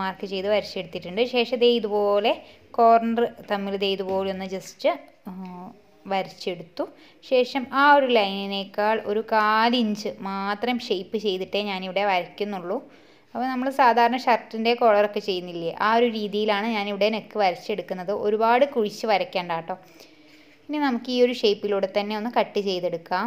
[SPEAKER 1] മാർക്ക് ചെയ്ത് വരച്ചെടുത്തിട്ടുണ്ട്. ശേഷം ഇതേ ഇതുപോലെ കോർണർ തമ്മിൽ ഇതേ ഇതുപോലെ ഒന്ന് ജസ്റ്റ് വരച്ചെടുത്തു. ശേഷം ആ ഒരു ലൈനിനേക്കാൾ ഒരു കാലിഞ്ച് മാത്രം ഷേപ്പ് ചെയ്തിട്ടേ ഞാനിവിടെ വരയ്ക്കുന്നുള്ളൂ. അപ്പോൾ നമ്മൾ സാധാരണ ഷർട്ടിന്റെ കോളറൊക്കെ ചെയ്യുന്നില്ലേ ആ ഒരു രീതിയിലാണ് ഞാനിവിടെ നെക്ക് വരച്ചെടുക്കുന്നത്. ഒരുപാട് കുഴിച്ച് വരയ്ക്കേണ്ട കേട്ടോ. ഇനി നമുക്ക് ഈ ഒരു ഷേപ്പിലൂടെ തന്നെ ഒന്ന് കട്ട് ചെയ്തെടുക്കാം.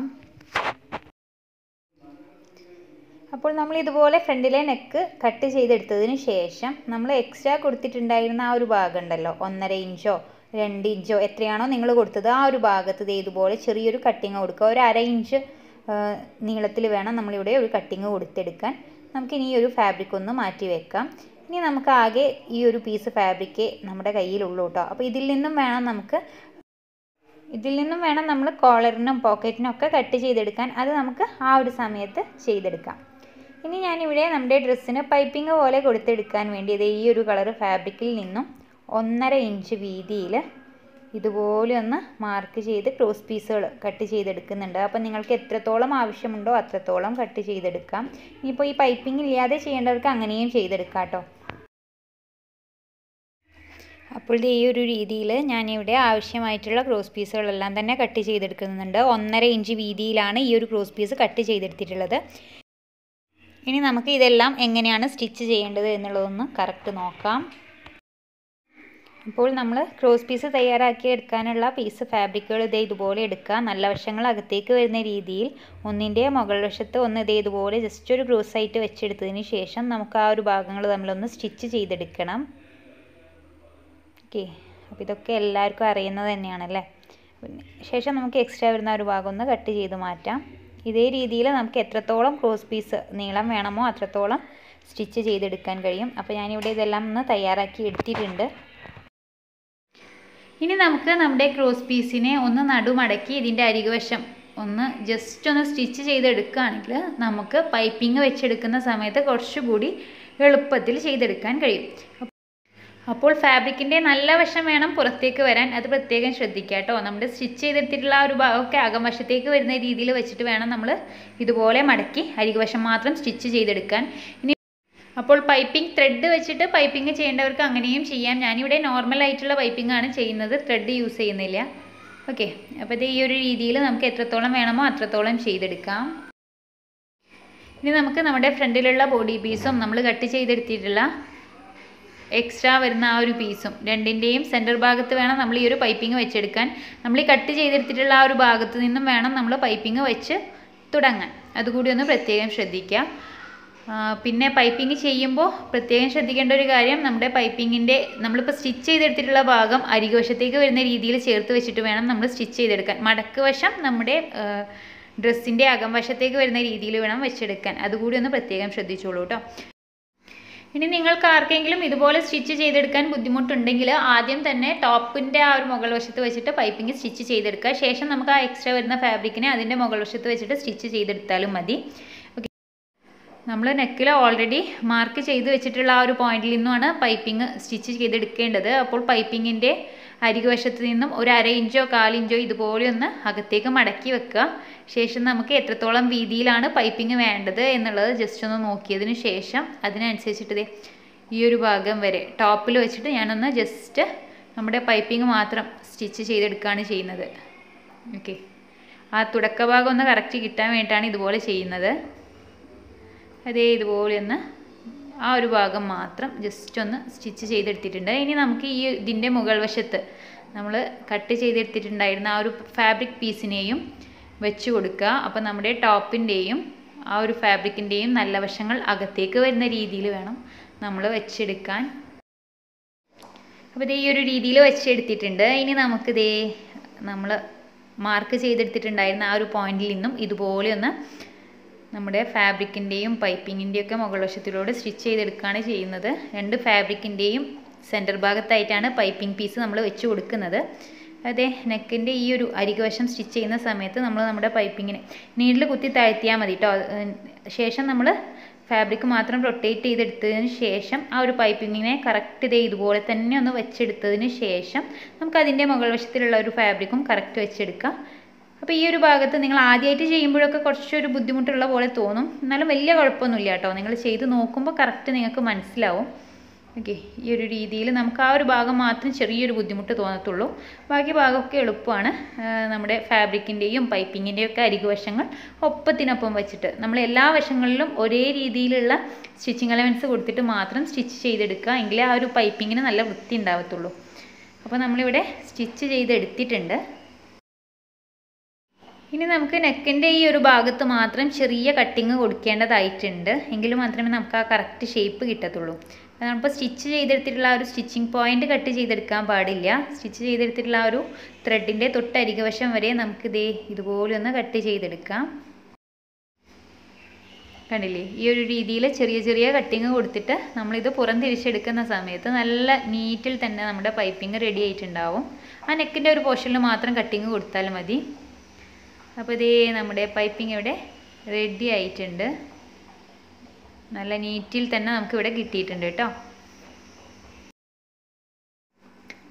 [SPEAKER 1] അപ്പോൾ നമ്മൾ ഇതുപോലെ ഫ്രണ്ടിലെ നെക്ക് കട്ട് ചെയ്തെടുത്തതിന് ശേഷം നമ്മൾ എക്സ്ട്രാ കൊടുത്തിട്ടുണ്ടായിരുന്ന ആ ഒരു ഭാഗം ഉണ്ടല്ലോ ഒന്നര ഇഞ്ചോ രണ്ട് ഇഞ്ചോ എത്രയാണോ നിങ്ങൾ കൊടുത്തത് ആ ഒരു ഭാഗത്ത് ഇതുപോലെ ചെറിയൊരു കട്ടിങ് കൊടുക്കുക. ഒരു അര ഇഞ്ച് നീളത്തിൽ വേണം നമ്മളിവിടെ ഒരു കട്ടിങ് കൊടുത്തെടുക്കാൻ. നമുക്കിനി ഈ ഒരു ഫാബ്രിക് ഒന്ന് മാറ്റി വെക്കാം. ഇനി നമുക്ക് ആകെ ഈ ഒരു പീസ് ഫാബ്രിക്ക് നമ്മുടെ കയ്യിലുള്ളൂ കേട്ടോ. അപ്പോൾ ഇതിൽ നിന്നും വേണം നമുക്ക് ഇതിൽ നിന്നും വേണം നമ്മൾ കോളറിനും പോക്കറ്റിനും ഒക്കെ കട്ട് ചെയ്തെടുക്കാൻ. അത് നമുക്ക് ആ ഒരു സമയത്ത് ചെയ്തെടുക്കാം. ഇനി ഞാനിവിടെ നമ്മുടെ ഡ്രസ്സിന് പൈപ്പിംഗ് പോലെ കൊടുത്തെടുക്കാൻ വേണ്ടി ഇത് ഈ ഒരു കളർ ഫാബ്രിക്കിൽ നിന്നും ഒന്നര ഇഞ്ച് വീതിയിൽ ഇതുപോലെ ഒന്ന് മാർക്ക് ചെയ്ത് ക്രോസ് പീസുകൾ കട്ട് ചെയ്തെടുക്കുന്നുണ്ട്. അപ്പോൾ നിങ്ങൾക്ക് എത്രത്തോളം ആവശ്യമുണ്ടോ അത്രത്തോളം കട്ട് ചെയ്തെടുക്കാം. ഇനിയിപ്പോൾ ഈ പൈപ്പിംഗ് ഇല്ലാതെ ചെയ്യേണ്ടവർക്ക് അങ്ങനെയും ചെയ്തെടുക്കാം കേട്ടോ. അപ്പോൾ ഈ ഒരു രീതിയിൽ ഞാനിവിടെ ആവശ്യമായിട്ടുള്ള ക്രോസ് പീസുകളെല്ലാം തന്നെ കട്ട് ചെയ്തെടുക്കുന്നുണ്ട്. ഒന്നര ഇഞ്ച് വീതിയിലാണ് ഈ ഒരു ക്രോസ് പീസ് കട്ട് ചെയ്തെടുത്തിട്ടുള്ളത്. ഇനി നമുക്ക് ഇതെല്ലാം എങ്ങനെയാണ് സ്റ്റിച്ച് ചെയ്യേണ്ടത് എന്നുള്ളതൊന്ന് കറക്റ്റ് നോക്കാം. അപ്പോൾ നമ്മൾ ക്രോസ് പീസ് തയ്യാറാക്കി എടുക്കാനുള്ള പീസ് ഫാബ്രിക്കുകൾ ഇതേ ഇതുപോലെ എടുക്കുക നല്ല വശങ്ങൾ അകത്തേക്ക് വരുന്ന രീതിയിൽ ഒന്നിന്റെ മുകൾ വശത്ത് ഒന്ന് ഇതേ ഇതുപോലെ ജസ്റ്റ് ഒരു ക്രോസ് ആയിട്ട് വെച്ചെടുത്തതിന് ശേഷം നമുക്ക് ആ ഒരു ഭാഗങ്ങൾ നമ്മളൊന്ന് സ്റ്റിച്ച് ചെയ്തെടുക്കണം. ഓക്കെ അപ്പോൾ ഇതൊക്കെ എല്ലാവർക്കും അറിയുന്നത് തന്നെയാണല്ലേ? ശേഷം നമുക്ക് എക്സ്ട്രാ വരുന്ന ഒരു ഭാഗം ഒന്ന് കട്ട് ചെയ്ത് മാറ്റാം. ഇതേ രീതിയിൽ നമുക്ക് എത്രത്തോളം ക്രോസ് പീസ് നീളം വേണമോ അത്രത്തോളം സ്റ്റിച്ച് ചെയ്തെടുക്കാൻ കഴിയും. അപ്പോൾ ഞാനിവിടെ ഇതെല്ലാം ഒന്ന് തയ്യാറാക്കി എടുത്തിട്ടുണ്ട്. ഇനി നമുക്ക് നമ്മുടെ ക്രോസ് പീസിനെ ഒന്ന് നടുമടക്കി ഇതിന്റെ അരികുവശം ഒന്ന് ജസ്റ്റ് ഒന്ന് സ്റ്റിച്ച് ചെയ്തെടുക്കുകയാണെങ്കിൽ നമുക്ക് പൈപ്പിംഗ് വെച്ചെടുക്കുന്ന സമയത്ത് കുറച്ചുകൂടി എളുപ്പത്തിൽ ചെയ്തെടുക്കാൻ കഴിയും. അപ്പോൾ ഫാബ്രിക്കിന്റെ നല്ല വശം വേണം പുറത്തേക്ക് വരാൻ. അത് പ്രത്യേകം ശ്രദ്ധിക്കുക കേട്ടോ. നമ്മുടെ സ്റ്റിച്ച് ചെയ്തെടുത്തിട്ടുള്ള ഒരു ഭാഗമൊക്കെ അകംവശത്തേക്ക് വരുന്ന രീതിയിൽ വെച്ചിട്ട് വേണം നമ്മൾ ഇതുപോലെ മടക്കി അരികുവശം മാത്രം സ്റ്റിച്ച് ചെയ്തെടുക്കാൻ. ഇനി അപ്പോൾ പൈപ്പിംഗ് ത്രെഡ് വെച്ചിട്ട് പൈപ്പിംഗ് ചെയ്യേണ്ടവർക്ക് അങ്ങനെയും ചെയ്യാം. ഞാനിവിടെ നോർമൽ ആയിട്ടുള്ള പൈപ്പിംഗ് ആണ് ചെയ്യുന്നത്. ത്രെഡ് യൂസ് ചെയ്യുന്നില്ല. ഓക്കെ അപ്പോൾ ഈ ഒരു രീതിയിൽ നമുക്ക് എത്രത്തോളം വേണമോ അത്രത്തോളം ചെയ്തെടുക്കാം. ഇനി നമുക്ക് നമ്മുടെ ഫ്രണ്ടിലുള്ള ബോഡി പീസും നമ്മൾ കട്ട് ചെയ്തെടുത്തിട്ടുള്ള എക്സ്ട്രാ വരുന്ന ആ ഒരു പീസും രണ്ടിന്റെയും സെന്റർ ഭാഗത്ത് വേണം നമ്മൾ ഈ ഒരു പൈപ്പിംഗ് വെച്ചെടുക്കാൻ. നമ്മൾ ഈ കട്ട് ചെയ്തെടുത്തിട്ടുള്ള ആ ഒരു ഭാഗത്ത് നിന്നും വേണം നമ്മൾ പൈപ്പിംഗ് വെച്ച് തുടങ്ങാൻ. അതുകൂടി ഒന്ന് പ്രത്യേകം ശ്രദ്ധിക്കുക പിന്നെ പൈപ്പിംഗ് ചെയ്യുമ്പോൾ പ്രത്യേകം ശ്രദ്ധിക്കേണ്ട ഒരു കാര്യം നമ്മുടെ പൈപ്പിങ്ങിന്റെ നമ്മളിപ്പോൾ സ്റ്റിച്ച് ചെയ്തെടുത്തിട്ടുള്ള ഭാഗം അരികുവശത്തേക്ക് വരുന്ന രീതിയിൽ ചേർത്ത് വെച്ചിട്ട് വേണം നമ്മൾ സ്റ്റിച്ച് ചെയ്തെടുക്കാൻ. മടക്ക് വശം നമ്മുടെ ഡ്രസ്സിന്റെ അകംവശത്തേക്ക് വരുന്ന രീതിയിൽ വേണം വെച്ചെടുക്കാൻ. അതുകൂടി ഒന്ന് പ്രത്യേകം ശ്രദ്ധിച്ചോളൂ കേട്ടോ ഇനി നിങ്ങൾക്ക് ആർക്കെങ്കിലും ഇതുപോലെ സ്റ്റിച്ച് ചെയ്തെടുക്കാൻ ബുദ്ധിമുട്ടുണ്ടെങ്കിൽ ആദ്യം തന്നെ ടോപ്പിന്റെ ആ ഒരു മുകൾ വശത്ത് വെച്ചിട്ട് പൈപ്പിംഗ് സ്റ്റിച്ച് ചെയ്തെടുക്കുക. ശേഷം നമുക്ക് ആ എക്സ്ട്രാ വരുന്ന ഫാബ്രിക്കിനെ അതിന്റെ മുകൾ വശത്ത് വെച്ചിട്ട് സ്റ്റിച്ച് ചെയ്തെടുത്താലും മതി. നമ്മൾ നെക്കിൽ ഓൾറെഡി മാർക്ക് ചെയ്ത് വെച്ചിട്ടുള്ള ആ ഒരു പോയിന്റിൽ നിന്നുമാണ് പൈപ്പിംഗ് സ്റ്റിച്ച് ചെയ്തെടുക്കേണ്ടത്. അപ്പോൾ പൈപ്പിങ്ങിന്റെ അരികുവശത്ത് നിന്നും ഒരു അര ഇഞ്ചോ കാലിഞ്ചോ ഇതുപോലെ ഒന്ന് അകത്തേക്ക് മടക്കി വെക്കുക. ശേഷം നമുക്ക് എത്രത്തോളം വീതിയിലാണ് പൈപ്പിംഗ് വേണ്ടത് എന്നുള്ളത് ജസ്റ്റ് ഒന്ന് നോക്കിയതിന് ശേഷം അതിനനുസരിച്ചിട്ട് ഈ ഒരു ഭാഗം വരെ ടോപ്പിൽ വെച്ചിട്ട് ഞാനൊന്ന് ജസ്റ്റ് നമ്മുടെ പൈപ്പിംഗ് മാത്രം സ്റ്റിച്ച് ചെയ്തെടുക്കുകയാണ് ചെയ്യുന്നത്. ഓക്കെ ആ തുടക്കഭാഗം ഒന്ന് കറക്റ്റ് കിട്ടാൻ വേണ്ടിയിട്ടാണ് ഇതുപോലെ ചെയ്യുന്നത്. അതേ ഇതുപോലെ ഒന്ന് ആ ഒരു ഭാഗം മാത്രം ജസ്റ്റ് ഒന്ന് സ്റ്റിച്ച് ചെയ്തെടുത്തിട്ടുണ്ട്. ഇനി നമുക്ക് ഈ ഇതിന്റെ മുകൾ വശത്ത് നമ്മൾ കട്ട് ചെയ്തെടുത്തിട്ടുണ്ടായിരുന്ന ആ ഒരു ഫാബ്രിക് പീസിനെയും വെച്ച് കൊടുക്കുക. അപ്പോൾ നമ്മുടെ ടോപ്പിന്റെയും ആ ഒരു ഫാബ്രിക്കിന്റെയും നല്ല വശങ്ങൾ അകത്തേക്ക് വരുന്ന രീതിയിൽ വേണം നമ്മൾ വെച്ചെടുക്കാൻ. അപ്പോൾ ഇത് ഈ ഒരു രീതിയിൽ വെച്ചെടുത്തിട്ടുണ്ട്. ഇനി നമുക്കിതേ നമ്മൾ മാർക്ക് ചെയ്തെടുത്തിട്ടുണ്ടായിരുന്ന ആ ഒരു പോയിന്റിൽ നിന്നും ഇതുപോലെ ഒന്ന് നമ്മുടെ ഫാബ്രിക്കിന്റെയും പൈപ്പിങ്ങിന്റെയൊക്കെ മുകൾ വശത്തിലൂടെ സ്റ്റിച്ച് ചെയ്തെടുക്കുകയാണ് ചെയ്യുന്നത്. രണ്ട് ഫാബ്രിക്കിന്റെയും സെന്റർ ഭാഗത്തായിട്ടാണ് പൈപ്പിംഗ് പീസ് നമ്മൾ വെച്ച് കൊടുക്കുന്നത്. അതെ നെക്കിന്റെ ഈ ഒരു അരികുവശം സ്റ്റിച്ച് ചെയ്യുന്ന സമയത്ത് നമ്മൾ നമ്മുടെ പൈപ്പിങ്ങിനെ നീഡിൽ കുത്തി താഴ്ത്തിയാൽ മതി കേട്ടോ ശേഷം നമ്മൾ ഫാബ്രിക് മാത്രം റൊട്ടേറ്റ് ചെയ്തെടുത്തതിന് ശേഷം ആ ഒരു പൈപ്പിങ്ങിനെ കറക്റ്റ് ഇതേ ഇതുപോലെ തന്നെ ഒന്ന് വെച്ചെടുത്തതിന് ശേഷം നമുക്ക് അതിന്റെ മുകൾ വശത്തിലുള്ള ഒരു ഫാബ്രിക്കും കറക്റ്റ് വെച്ചെടുക്കാം. അപ്പോൾ ഈ ഒരു ഭാഗത്ത് നിങ്ങൾ ആദ്യമായിട്ട് ചെയ്യുമ്പോഴൊക്കെ കുറച്ചൊരു ബുദ്ധിമുട്ടുള്ള പോലെ തോന്നും. എന്നാലും വലിയ കുഴപ്പമൊന്നുമില്ല കേട്ടോ. നിങ്ങൾ ചെയ്ത് നോക്കുമ്പോൾ കറക്റ്റ് നിങ്ങൾക്ക് മനസ്സിലാവും. ഓക്കെ ഈ ഒരു രീതിയിൽ നമുക്ക് ആ ഒരു ഭാഗം മാത്രം ചെറിയൊരു ബുദ്ധിമുട്ട് തോന്നത്തുള്ളൂ. ബാക്കി ഭാഗമൊക്കെ എളുപ്പമാണ്. നമ്മുടെ ഫാബ്രിക്കിന്റെയും പൈപ്പിങ്ങിന്റെയും ഒക്കെ അരികുവശങ്ങൾ ഒപ്പത്തിനൊപ്പം വെച്ചിട്ട് നമ്മൾ എല്ലാ വശങ്ങളിലും ഒരേ രീതിയിലുള്ള സ്റ്റിച്ചിങ് എലമെന്റ്സ് കൊടുത്തിട്ട് മാത്രം സ്റ്റിച്ച് ചെയ്തെടുക്കുക എങ്കിലേ ആ ഒരു പൈപ്പിങ്ങിന് നല്ല വൃത്തി ഉണ്ടാവത്തുള്ളൂ. അപ്പോൾ നമ്മളിവിടെ സ്റ്റിച്ച് ചെയ്തെടുത്തിട്ടുണ്ട്. ഇനി നമുക്ക് നെക്കിന്റെ ഈ ഒരു ഭാഗത്ത് മാത്രം ചെറിയ കട്ടിങ് കൊടുക്കേണ്ടതായിട്ടുണ്ട്. എങ്കിൽ മാത്രമേ നമുക്ക് ആ കറക്റ്റ് ഷേപ്പ് കിട്ടത്തുള്ളൂ. നമ്മളിപ്പോൾ സ്റ്റിച്ച് ചെയ്തെടുത്തിട്ടുള്ള ഒരു സ്റ്റിച്ചിങ് പോയിന്റ് കട്ട് ചെയ്തെടുക്കാൻ പാടില്ല. സ്റ്റിച്ച് ചെയ്തെടുത്തിട്ടുള്ള ആ ഒരു ത്രെഡിന്റെ തൊട്ടരികവശം വരെ നമുക്ക് ഇതേ ഇതുപോലെ ഒന്ന് കട്ട് ചെയ്തെടുക്കാം. കണ്ടില്ലേ? ഈ ഒരു രീതിയിൽ ചെറിയ ചെറിയ കട്ടിങ് കൊടുത്തിട്ട് നമ്മളിത് പുറം തിരിച്ചെടുക്കുന്ന സമയത്ത് നല്ല നീറ്റിൽ തന്നെ നമ്മുടെ പൈപ്പിംഗ് റെഡി ആയിട്ടുണ്ടാവും. ആ നെക്കിന്റെ ഒരു പോർഷനിൽ മാത്രം കട്ടിങ് കൊടുത്താൽ മതി. അപ്പോൾ ഇതേ നമ്മുടെ പൈപ്പിംഗ് ഇവിടെ റെഡി ആയിട്ടുണ്ട്. നല്ല നീറ്റിൽ തന്നെ നമുക്ക് ഇവിടെ കിട്ടിയിട്ടുണ്ട് കേട്ടോ.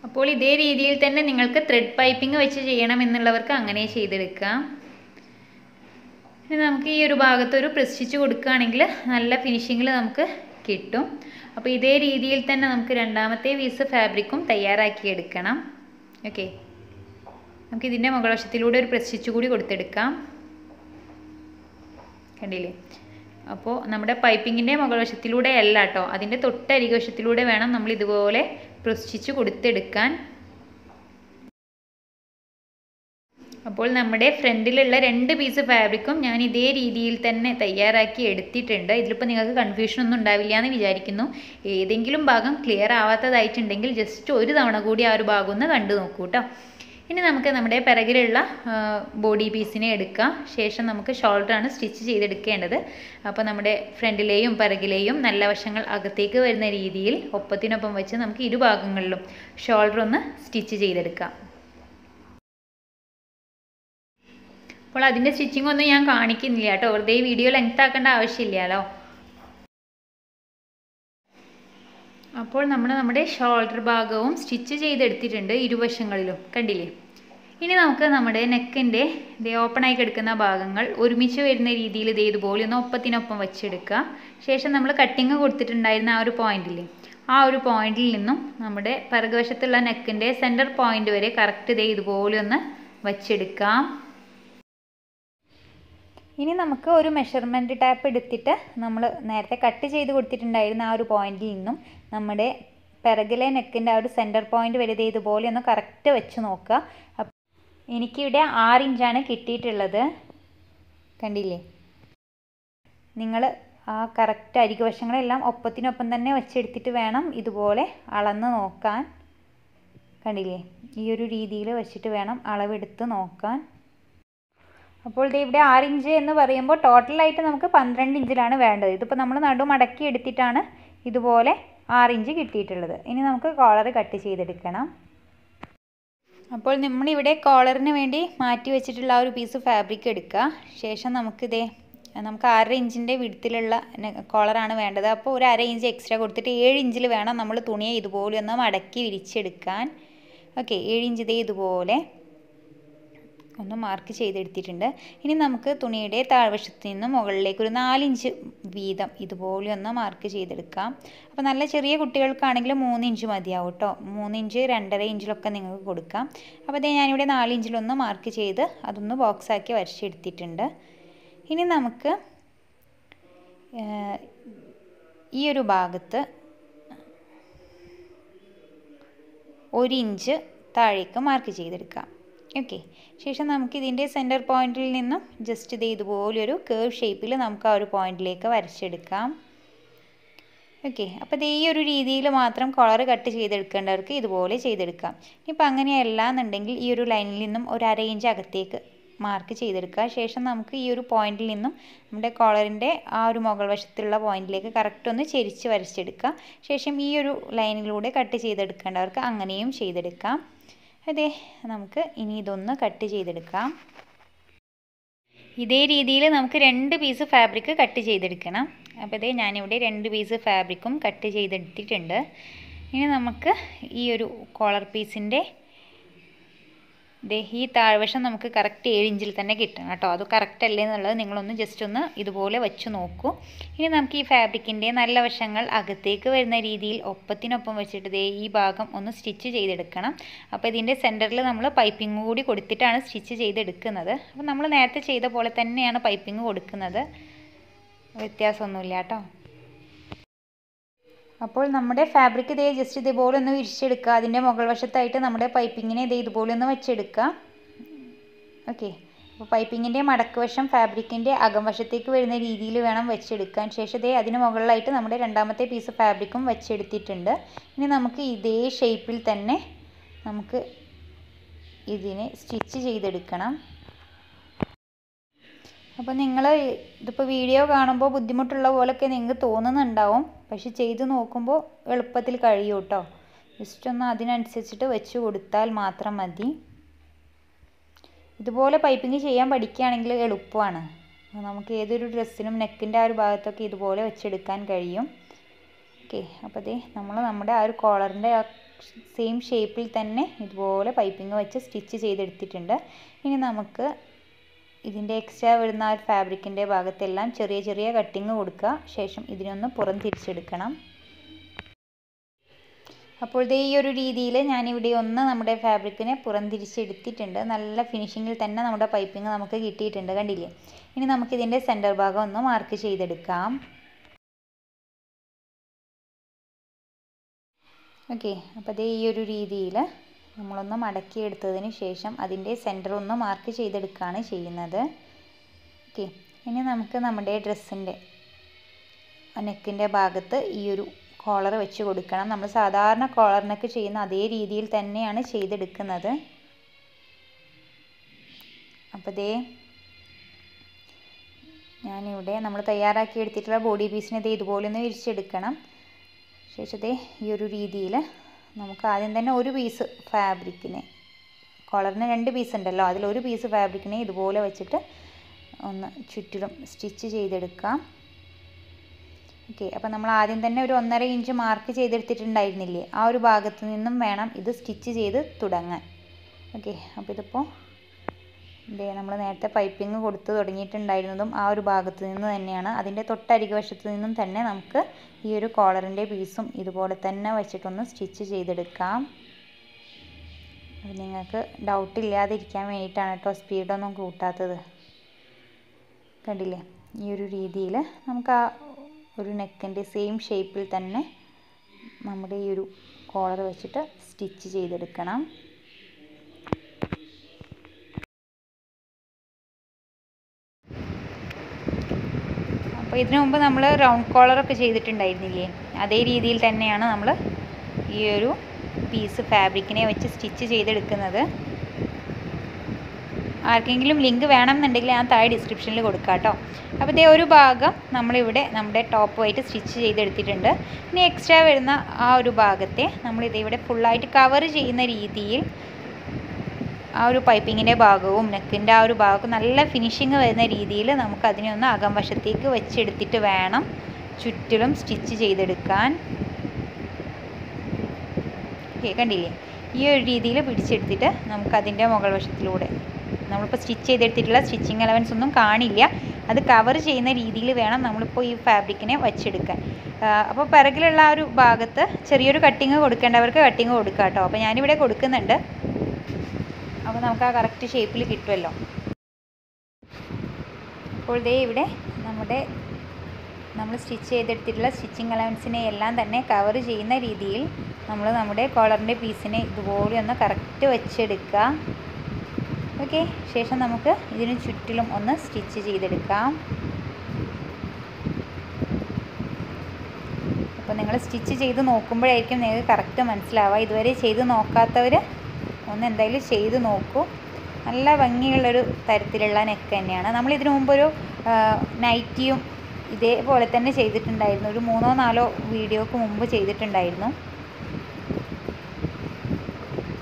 [SPEAKER 1] അപ്പോൾ ഇതേ രീതിയിൽ തന്നെ നിങ്ങൾക്ക് ത്രെഡ് പൈപ്പിംഗ് വെച്ച് ചെയ്യണം എന്നുള്ളവർക്ക് അങ്ങനെ ചെയ്തെടുക്കാം. ഇനി നമുക്ക് ഈ ഒരു ഭാഗത്തൊരു പ്രസിച്ച് കൊടുക്കുകയാണെങ്കിൽ നല്ല ഫിനിഷിങ്ങിൽ നമുക്ക് കിട്ടും. അപ്പോൾ ഇതേ രീതിയിൽ തന്നെ നമുക്ക് രണ്ടാമത്തെ പീസ് ഫാബ്രിക്കും തയ്യാറാക്കി എടുക്കണം ഓക്കെ നമുക്ക് ഇതിന്റെ മുകളവശത്തിലൂടെ ഒരു പ്രസ്റ്റിച്ച് കൂടി കൊടുത്തെടുക്കാം. കണ്ടില്ലേ? അപ്പോൾ നമ്മുടെ പൈപ്പിങ്ങിന്റെ മുകളവശത്തിലൂടെ അല്ല കേട്ടോ അതിന്റെ തൊട്ടരികവശത്തിലൂടെ വേണം നമ്മൾ ഇതുപോലെ പ്രസ്റ്റിച്ച് കൊടുത്തെടുക്കാൻ. അപ്പോൾ നമ്മുടെ ഫ്രണ്ടിലുള്ള രണ്ട് പീസ് ഫാബ്രിക്കും ഞാൻ ഇതേ രീതിയിൽ തന്നെ തയ്യാറാക്കി എടുത്തിട്ടുണ്ട്. ഇതിലിപ്പോൾ നിങ്ങൾക്ക് കൺഫ്യൂഷൻ ഒന്നും ഉണ്ടാവില്ല എന്ന് വിചാരിക്കുന്നു. ഏതെങ്കിലും ഭാഗം ക്ലിയർ ആവാത്തതായിട്ടുണ്ടെങ്കിൽ ജസ്റ്റ് ഒരു തവണ കൂടി ആ ഒരു ഭാഗം ഒന്ന് കണ്ടു നോക്കൂ കേട്ടോ ഇനി നമുക്ക് നമ്മുടെ പിറകിലുള്ള ബോഡി പീസിനെ എടുക്കാം. ശേഷം നമുക്ക് ഷോൾഡറാണ് സ്റ്റിച്ച് ചെയ്തെടുക്കേണ്ടത്. അപ്പോൾ നമ്മുടെ ഫ്രണ്ടിലെയും പിറകിലെയും നല്ല വശങ്ങൾ അകത്തേക്ക് വരുന്ന രീതിയിൽ ഒപ്പത്തിനൊപ്പം വെച്ച് നമുക്ക് ഇരുഭാഗങ്ങളിലും ഷോൾഡർ ഒന്ന് സ്റ്റിച്ച് ചെയ്തെടുക്കാം. അപ്പോൾ അതിന്റെ സ്റ്റിച്ചിങ് ഒന്നും ഞാൻ കാണിക്കുന്നില്ല കേട്ടോ. വെറുതെ വീഡിയോ ലെങ്ത് ആക്കേണ്ട ആവശ്യമില്ലല്ലോ. അപ്പോൾ നമ്മൾ നമ്മുടെ ഷോൾഡർ ഭാഗവും സ്റ്റിച്ച് ചെയ്തെടുത്തിട്ടുണ്ട് ഇരുവശങ്ങളിലും. കണ്ടില്ലേ? ഇനി നമുക്ക് നമ്മുടെ നെക്കിന്റെ ഓപ്പണായി കിടക്കുന്ന ഭാഗങ്ങൾ ഒരുമിച്ച് വരുന്ന രീതിയിൽ ഇത് ഇതുപോലെ ഒന്ന് ഒപ്പത്തിനൊപ്പം വെച്ചെടുക്കുക. ശേഷം നമ്മൾ കട്ടിങ് കൊടുത്തിട്ടുണ്ടായിരുന്ന ആ ഒരു പോയിന്റിൽ ആ ഒരു പോയിന്റിൽ നിന്നും നമ്മുടെ പിറകുവശത്തുള്ള നെക്കിന്റെ സെന്റർ പോയിന്റ് വരെ കറക്റ്റ് ഇതേ ഇതുപോലെ ഒന്ന് വച്ചെടുക്കാം. ഇനി നമുക്ക് ഒരു മെഷർമെന്റ് ടാപ്പ് എടുത്തിട്ട് നമ്മൾ നേരത്തെ കട്ട് ചെയ്ത് കൊടുത്തിട്ടുണ്ടായിരുന്ന ആ ഒരു പോയിന്റിൽ നിന്നും നമ്മുടെ പിറകിലെ നെക്കിന്റെ ആ ഒരു സെന്റർ പോയിന്റ് വരെ ഇതുപോലെ ഒന്ന് കറക്റ്റ് വെച്ച് നോക്കുക. എനിക്കിവിടെ ആറ് ഇഞ്ചാണ് കിട്ടിയിട്ടുള്ളത്. കണ്ടില്ലേ? നിങ്ങൾ ആ കറക്റ്റ് അരികുവശങ്ങളെല്ലാം ഒപ്പത്തിനൊപ്പം തന്നെ വെച്ചെടുത്തിട്ട് വേണം ഇതുപോലെ അളന്ന് നോക്കാൻ. കണ്ടില്ലേ? ഈ ഒരു രീതിയിൽ വെച്ചിട്ട് വേണം അളവെടുത്ത് നോക്കാൻ. അപ്പോൾ ഇത് ഇവിടെ ആറ് ഇഞ്ച് എന്ന് പറയുമ്പോൾ ടോട്ടലായിട്ട് നമുക്ക് പന്ത്രണ്ട് ഇഞ്ചിലാണ് വേണ്ടത്. ഇതിപ്പോൾ നമ്മൾ നടു മടക്കി എടുത്തിട്ടാണ് ഇതുപോലെ ആറ് ഇഞ്ച് കിട്ടിയിട്ടുള്ളത്. ഇനി നമുക്ക് കോളർ കട്ട് ചെയ്തെടുക്കണം. അപ്പോൾ നമ്മളിവിടെ കോളറിന് വേണ്ടി മാറ്റി വെച്ചിട്ടുള്ള ആ ഒരു പീസ് ഫാബ്രിക് എടുക്കുക. ശേഷം നമുക്കിതേ നമുക്ക് അര ഇഞ്ചിന്റെ വിടുത്തിലുള്ള കോളറാണ് വേണ്ടത്. അപ്പോൾ ഒരു അര ഇഞ്ച് എക്സ്ട്രാ കൊടുത്തിട്ട് ഏഴ് ഇഞ്ചിൽ വേണം നമ്മൾ തുണിയെ ഇതുപോലെ ഒന്ന് മടക്കി വിരിച്ചെടുക്കാൻ. ഓക്കെ ഏഴ് ഇഞ്ച് ഇതേ ഇതുപോലെ. ഒന്ന് മാർക്ക് ചെയ്തെടുത്തിട്ടുണ്ട്. ഇനി നമുക്ക് തുണിയുടെ താഴ്വശത്ത് നിന്ന് മുകളിലേക്ക് ഒരു നാലിഞ്ച് വീതം ഇതുപോലെ ഒന്ന് മാർക്ക് ചെയ്തെടുക്കാം. അപ്പോൾ നല്ല ചെറിയ കുട്ടികൾക്കാണെങ്കിൽ മൂന്ന് ഇഞ്ച് മതിയാവും കേട്ടോ മൂന്ന് ഇഞ്ച് രണ്ടര ഇഞ്ചിലൊക്കെ നിങ്ങൾക്ക് കൊടുക്കാം. അപ്പോൾ അതേ ഞാനിവിടെ നാലിഞ്ചിലൊന്ന് മാർക്ക് ചെയ്ത് അതൊന്ന് ബോക്സാക്കി വരച്ചെടുത്തിട്ടുണ്ട്. ഇനി നമുക്ക് ഈ ഒരു ഭാഗത്ത് ഒരു ഇഞ്ച് താഴേക്ക് മാർക്ക് ചെയ്തെടുക്കാം. ഓക്കെ ശേഷം നമുക്ക് ഇതിന്റെ സെന്റർ പോയിന്റിൽ നിന്നും ജസ്റ്റ് ഇത് ഇതുപോലൊരു കേവ് ഷേപ്പിൽ നമുക്ക് ആ ഒരു പോയിന്റിലേക്ക് വരച്ചെടുക്കാം. ഓക്കെ അപ്പോൾ ഈ ഒരു രീതിയിൽ മാത്രം കളർ കട്ട് ചെയ്തെടുക്കേണ്ടവർക്ക് ഇതുപോലെ ചെയ്തെടുക്കാം. ഇപ്പം അങ്ങനെയല്ല എന്നുണ്ടെങ്കിൽ ഈ ഒരു ലൈനിൽ നിന്നും ഒരു അര ഇഞ്ച് അകത്തേക്ക് മാർക്ക് ചെയ്തെടുക്കുക. ശേഷം നമുക്ക് ഈ ഒരു പോയിന്റിൽ നിന്നും നമ്മുടെ കോളറിന്റെ ആ ഒരു മുകൾ വശത്തുള്ള പോയിന്റിലേക്ക് കറക്റ്റ് ഒന്ന് ചെരിച്ച് വരച്ചെടുക്കുക ശേഷം ഈ ഒരു ലൈനിലൂടെ കട്ട് ചെയ്തെടുക്കേണ്ടവർക്ക് അങ്ങനെയും ചെയ്തെടുക്കാം. അതെ നമുക്ക് ഇനി ഇതൊന്ന് കട്ട് ചെയ്തെടുക്കാം. ഇതേ രീതിയിൽ നമുക്ക് രണ്ട് പീസ് ഫാബ്രിക് കട്ട് ചെയ്തെടുക്കണം. അപ്പോൾ ഇതേ ഞാനിവിടെ രണ്ട് പീസ് ഫാബ്രിക്കും കട്ട് ചെയ്തെടുത്തിട്ടുണ്ട്. ഇനി നമുക്ക് ഈ ഒരു കോളർ പീസിന്റെ ദേ ഈ താഴ്വശം നമുക്ക് കറക്റ്റ് ഏഴ് ഇഞ്ചിൽ തന്നെ കിട്ടണം കേട്ടോ. അത് കറക്റ്റ് അല്ലേ എന്നുള്ളത് നിങ്ങളൊന്ന് ജസ്റ്റ് ഒന്ന് ഇതുപോലെ വെച്ച് നോക്കൂ. ഇനി നമുക്ക് ഈ ഫാബ്രിക്കിന്റെ നല്ല വശങ്ങൾ അകത്തേക്ക് വരുന്ന രീതിയിൽ ഒപ്പത്തിനൊപ്പം വെച്ചിട്ട് ദേ ഈ ഭാഗം ഒന്ന് സ്റ്റിച്ച് ചെയ്തെടുക്കണം. അപ്പോൾ ഇതിന്റെ സെന്ററിൽ നമ്മൾ പൈപ്പിംഗ് കൂടി കൊടുത്തിട്ടാണ് സ്റ്റിച്ച് ചെയ്തെടുക്കുന്നത്. അപ്പോൾ നമ്മൾ നേരത്തെ ചെയ്ത പോലെ തന്നെയാണ് പൈപ്പിംഗ് കൊടുക്കുന്നത്. വ്യത്യാസമൊന്നുമില്ല കേട്ടോ. അപ്പോൾ നമ്മുടെ ഫാബ്രിക് ഇതേ ജസ്റ്റ് ഇതേപോലെ ഒന്ന് വിരിച്ചെടുക്കുക. അതിന്റെ മുകൾ വശത്തായിട്ട് നമ്മുടെ പൈപ്പിങ്ങിനെ ഇതേ ഇതുപോലെ ഒന്ന് വെച്ചെടുക്കുക. ഓക്കെ അപ്പോൾ പൈപ്പിങ്ങിന്റെ മടക്ക് വശം ഫാബ്രിക്കിന്റെ അകംവശത്തേക്ക് വരുന്ന രീതിയിൽ വേണം വെച്ചെടുക്കാൻ. ശേഷം ഇതേ അതിന് മുകളിലായിട്ട് നമ്മുടെ രണ്ടാമത്തെ പീസ് ഫാബ്രിക്കും വെച്ചെടുത്തിട്ടുണ്ട്. ഇനി നമുക്ക് ഇതേ ഷേപ്പിൽ തന്നെ നമുക്ക് ഇതിനെ സ്റ്റിച്ച് ചെയ്തെടുക്കണം. അപ്പോൾ നിങ്ങൾ ഇതിപ്പോൾ വീഡിയോ കാണുമ്പോൾ ബുദ്ധിമുട്ടുള്ള പോലെയൊക്കെ നിങ്ങൾക്ക് തോന്നുന്നുണ്ടാവും. പക്ഷെ ചെയ്ത് നോക്കുമ്പോൾ എളുപ്പത്തിൽ കഴിയും കേട്ടോ ജസ്റ്റ് ഒന്ന് അതിനനുസരിച്ചിട്ട് വെച്ച് കൊടുത്താൽ മാത്രം മതി. ഇതുപോലെ പൈപ്പിംഗ് ചെയ്യാൻ പഠിക്കുകയാണെങ്കിൽ എളുപ്പമാണ്. നമുക്ക് ഏതൊരു ഡ്രസ്സിനും നെക്കിന്റെ ആ ഒരു ഭാഗത്തൊക്കെ ഇതുപോലെ വെച്ചെടുക്കാൻ കഴിയും. ഓക്കെ അപ്പോൾ അതേ നമ്മൾ നമ്മുടെ ആ ഒരു കോളറിന്റെ ആ സെയിം ഷേപ്പിൽ തന്നെ ഇതുപോലെ പൈപ്പിംഗ് വെച്ച് സ്റ്റിച്ച് ചെയ്തെടുത്തിട്ടുണ്ട്. ഇനി നമുക്ക് ഇതിന്റെ എക്സ്ട്രാ വരുന്ന ആ ഫാബ്രിക്കിന്റെ ഭാഗത്തെല്ലാം ചെറിയ ചെറിയ കട്ടിങ് കൊടുക്കുക. ശേഷം ഇതിനൊന്ന് പുറം തിരിച്ചെടുക്കണം. അപ്പോൾ ദേ ഈ ഒരു രീതിയിൽ ഞാനിവിടെ ഒന്ന് നമ്മുടെ ഫാബ്രിക്കിനെ പുറം തിരിച്ചെടുത്തിട്ടുണ്ട്. നല്ല ഫിനിഷിങ്ങിൽ തന്നെ നമ്മുടെ പൈപ്പിംഗ് നമുക്ക് കിട്ടിയിട്ടുണ്ട് കണ്ടില്ലേ? ഇനി നമുക്കിതിന്റെ സെന്റർ ഭാഗം ഒന്ന് മാർക്ക് ചെയ്തെടുക്കാം. ഓക്കെ അപ്പോൾ ദേ ഈ ഒരു രീതിയിൽ നമ്മളൊന്ന് മടക്കിയെടുത്തതിന് ശേഷം അതിന്റെ സെന്റർ ഒന്ന് മാർക്ക് ചെയ്തെടുക്കുകയാണ് ചെയ്യുന്നത്. ഓക്കെ ഇനി നമുക്ക് നമ്മുടെ ഡ്രസ്സിന്റെ നെക്കിന്റെ ഭാഗത്ത് ഈ ഒരു കോളർ വെച്ച് കൊടുക്കണം. നമ്മൾ സാധാരണ കോളറിനൊക്കെ ചെയ്യുന്ന അതേ രീതിയിൽ തന്നെയാണ് ചെയ്തെടുക്കുന്നത്. അപ്പോൾ ദേ ഞാനിവിടെ നമ്മൾ തയ്യാറാക്കി എടുത്തിട്ടുള്ള ബോഡി പീസിനെ ദേ ഇതുപോലെ ഒന്ന് വിരിച്ചെടുക്കണം. ശേഷത്തെ ഈ ഒരു രീതിയിൽ നമുക്ക് ആദ്യം തന്നെ ഒരു പീസ് ഫാബ്രിക്കിനെ കോളറിന് രണ്ട് പീസ് ഉണ്ടല്ലോ. അതിലൊരു പീസ് ഫാബ്രിക്കിനെ ഇതുപോലെ വെച്ചിട്ട് ഒന്ന് ചുറ്റിലും സ്റ്റിച്ച് ചെയ്തെടുക്കാം. ഓക്കെ അപ്പോൾ നമ്മൾ ആദ്യം തന്നെ ഒരു ഒന്നര ഇഞ്ച് മാർക്ക് ചെയ്തെടുത്തിട്ടുണ്ടായിരുന്നില്ലേ? ആ ഒരു ഭാഗത്ത് നിന്നും വേണം ഇത് സ്റ്റിച്ച് ചെയ്ത് തുടങ്ങാൻ. ഓക്കെ അപ്പോൾ ഇതിപ്പോൾ ഇതേ നമ്മൾ നേരത്തെ പൈപ്പിംഗ് കൊടുത്ത് തുടങ്ങിയിട്ടുണ്ടായിരുന്നതും ആ ഒരു ഭാഗത്ത് നിന്ന് തന്നെയാണ്. അതിന്റെ തൊട്ടരികെ വശത്ത് നിന്നും തന്നെ നമുക്ക് ഈ ഒരു കോളറിന്റെ പീസും ഇതുപോലെ തന്നെ വെച്ചിട്ടൊന്ന് സ്റ്റിച്ച് ചെയ്തെടുക്കാം. അത് നിങ്ങൾക്ക് ഡൗട്ട് ഇല്ലാതിരിക്കാൻ വേണ്ടിയിട്ടാണ് കേട്ടോ സ്പീഡൊന്നും കൂട്ടാത്തത്. കണ്ടില്ലേ? ഈ ഒരു രീതിയിൽ നമുക്ക് ആ ഒരു നെക്കിന്റെ സെയിം ഷേപ്പിൽ തന്നെ നമ്മുടെ ഈ ഒരു കോളർ വെച്ചിട്ട് സ്റ്റിച്ച് ചെയ്തെടുക്കണം. അപ്പോൾ ഇതിനു മുമ്പ് നമ്മൾ റൗണ്ട് കോളറൊക്കെ ചെയ്തിട്ടുണ്ടായിരുന്നില്ലേ? അതേ രീതിയിൽ തന്നെയാണ് നമ്മൾ ഈ ഒരു പീസ് ഫാബ്രിക്കിനെ വെച്ച് സ്റ്റിച്ച് ചെയ്തെടുക്കുന്നത്. ആർക്കെങ്കിലും ലിങ്ക് വേണമെന്നുണ്ടെങ്കിൽ ഞാൻ താഴെ ഡിസ്ക്രിപ്ഷനിൽ കൊടുക്കാം കേട്ടോ. അപ്പോൾ ഇതേ ഒരു ഭാഗം നമ്മളിവിടെ നമ്മുടെ ടോപ്പുമായിട്ട് സ്റ്റിച്ച് ചെയ്തെടുത്തിട്ടുണ്ട്. ഇനി എക്സ്ട്രാ വരുന്ന ആ ഒരു ഭാഗത്തെ നമ്മളിത് ഇവിടെ ഫുള്ളായിട്ട് കവർ ചെയ്യുന്ന രീതിയിൽ ആ ഒരു പൈപ്പിങ്ങിന്റെ ഭാഗവും നെക്കിന്റെ ആ ഒരു ഭാഗവും നല്ല ഫിനിഷിങ് വരുന്ന രീതിയിൽ നമുക്ക് അതിനെ ഒന്ന് അകം വശത്തേക്ക് വെച്ചെടുത്തിട്ട് വേണം ചുറ്റിലും സ്റ്റിച്ച് ചെയ്തെടുക്കാൻ. ഓക്കെ കണ്ടില്ലേ? ഈ ഒരു രീതിയിൽ പിടിച്ചെടുത്തിട്ട് നമുക്ക് നമുക്കതിന്റെ മുകൾ വശത്തിലൂടെ. നമ്മളിപ്പോൾ സ്റ്റിച്ച് ചെയ്തെടുത്തിട്ടുള്ള സ്റ്റിച്ചിങ് എലവൻസ് ഒന്നും കാണില്ല. അത് കവർ ചെയ്യുന്ന രീതിയിൽ വേണം നമ്മളിപ്പോൾ ഈ ഫാബ്രിക്കിനെ വച്ചെടുക്കാൻ. അപ്പോൾ പിറകിലുള്ള ആ ഒരു ഭാഗത്ത് ചെറിയൊരു കട്ടിങ് കൊടുക്കേണ്ടവർക്ക് കട്ടിങ് കൊടുക്കാം കേട്ടോ. അപ്പോൾ ഞാനിവിടെ കൊടുക്കുന്നുണ്ട്. അപ്പോൾ നമുക്ക് ആ കറക്റ്റ് ഷേപ്പിൽ കിട്ടുമല്ലോ അപ്പോൾ ദേ ഇവിടെ നമ്മുടെ നമ്മൾ സ്റ്റിച്ച് ചെയ്തെടുത്തിട്ടുള്ള സ്റ്റിച്ചിങ് അലവൻസിനെ എല്ലാം തന്നെ കവർ ചെയ്യുന്ന രീതിയിൽ നമ്മൾ നമ്മുടെ കോളറിന്റെ പീസിനെ ഇതുപോലെ ഒന്ന് കറക്റ്റ് വെച്ചെടുക്കുക. ഓക്കെ ശേഷം നമുക്ക് ഇതിന് ചുറ്റിലും ഒന്ന് സ്റ്റിച്ച് ചെയ്തെടുക്കാം. അപ്പോൾ നിങ്ങൾ സ്റ്റിച്ച് ചെയ്ത് നോക്കുമ്പോഴായിരിക്കും നിങ്ങൾക്ക് കറക്റ്റ് മനസ്സിലാവുക. ഇതുവരെ ചെയ്ത് നോക്കാത്തവർ ഒന്ന് എന്തായാലും ചെയ്ത് നോക്കൂ. നല്ല ഭംഗിയുള്ളൊരു തരത്തിലുള്ള നെക്ക് തന്നെയാണ്. നമ്മൾ ഇതിനു മുമ്പൊരു നൈറ്റിയും ഇതേപോലെ തന്നെ ചെയ്തിട്ടുണ്ടായിരുന്നു. ഒരു മൂന്നോ നാലോ വീഡിയോക്ക് മുമ്പ് ചെയ്തിട്ടുണ്ടായിരുന്നു.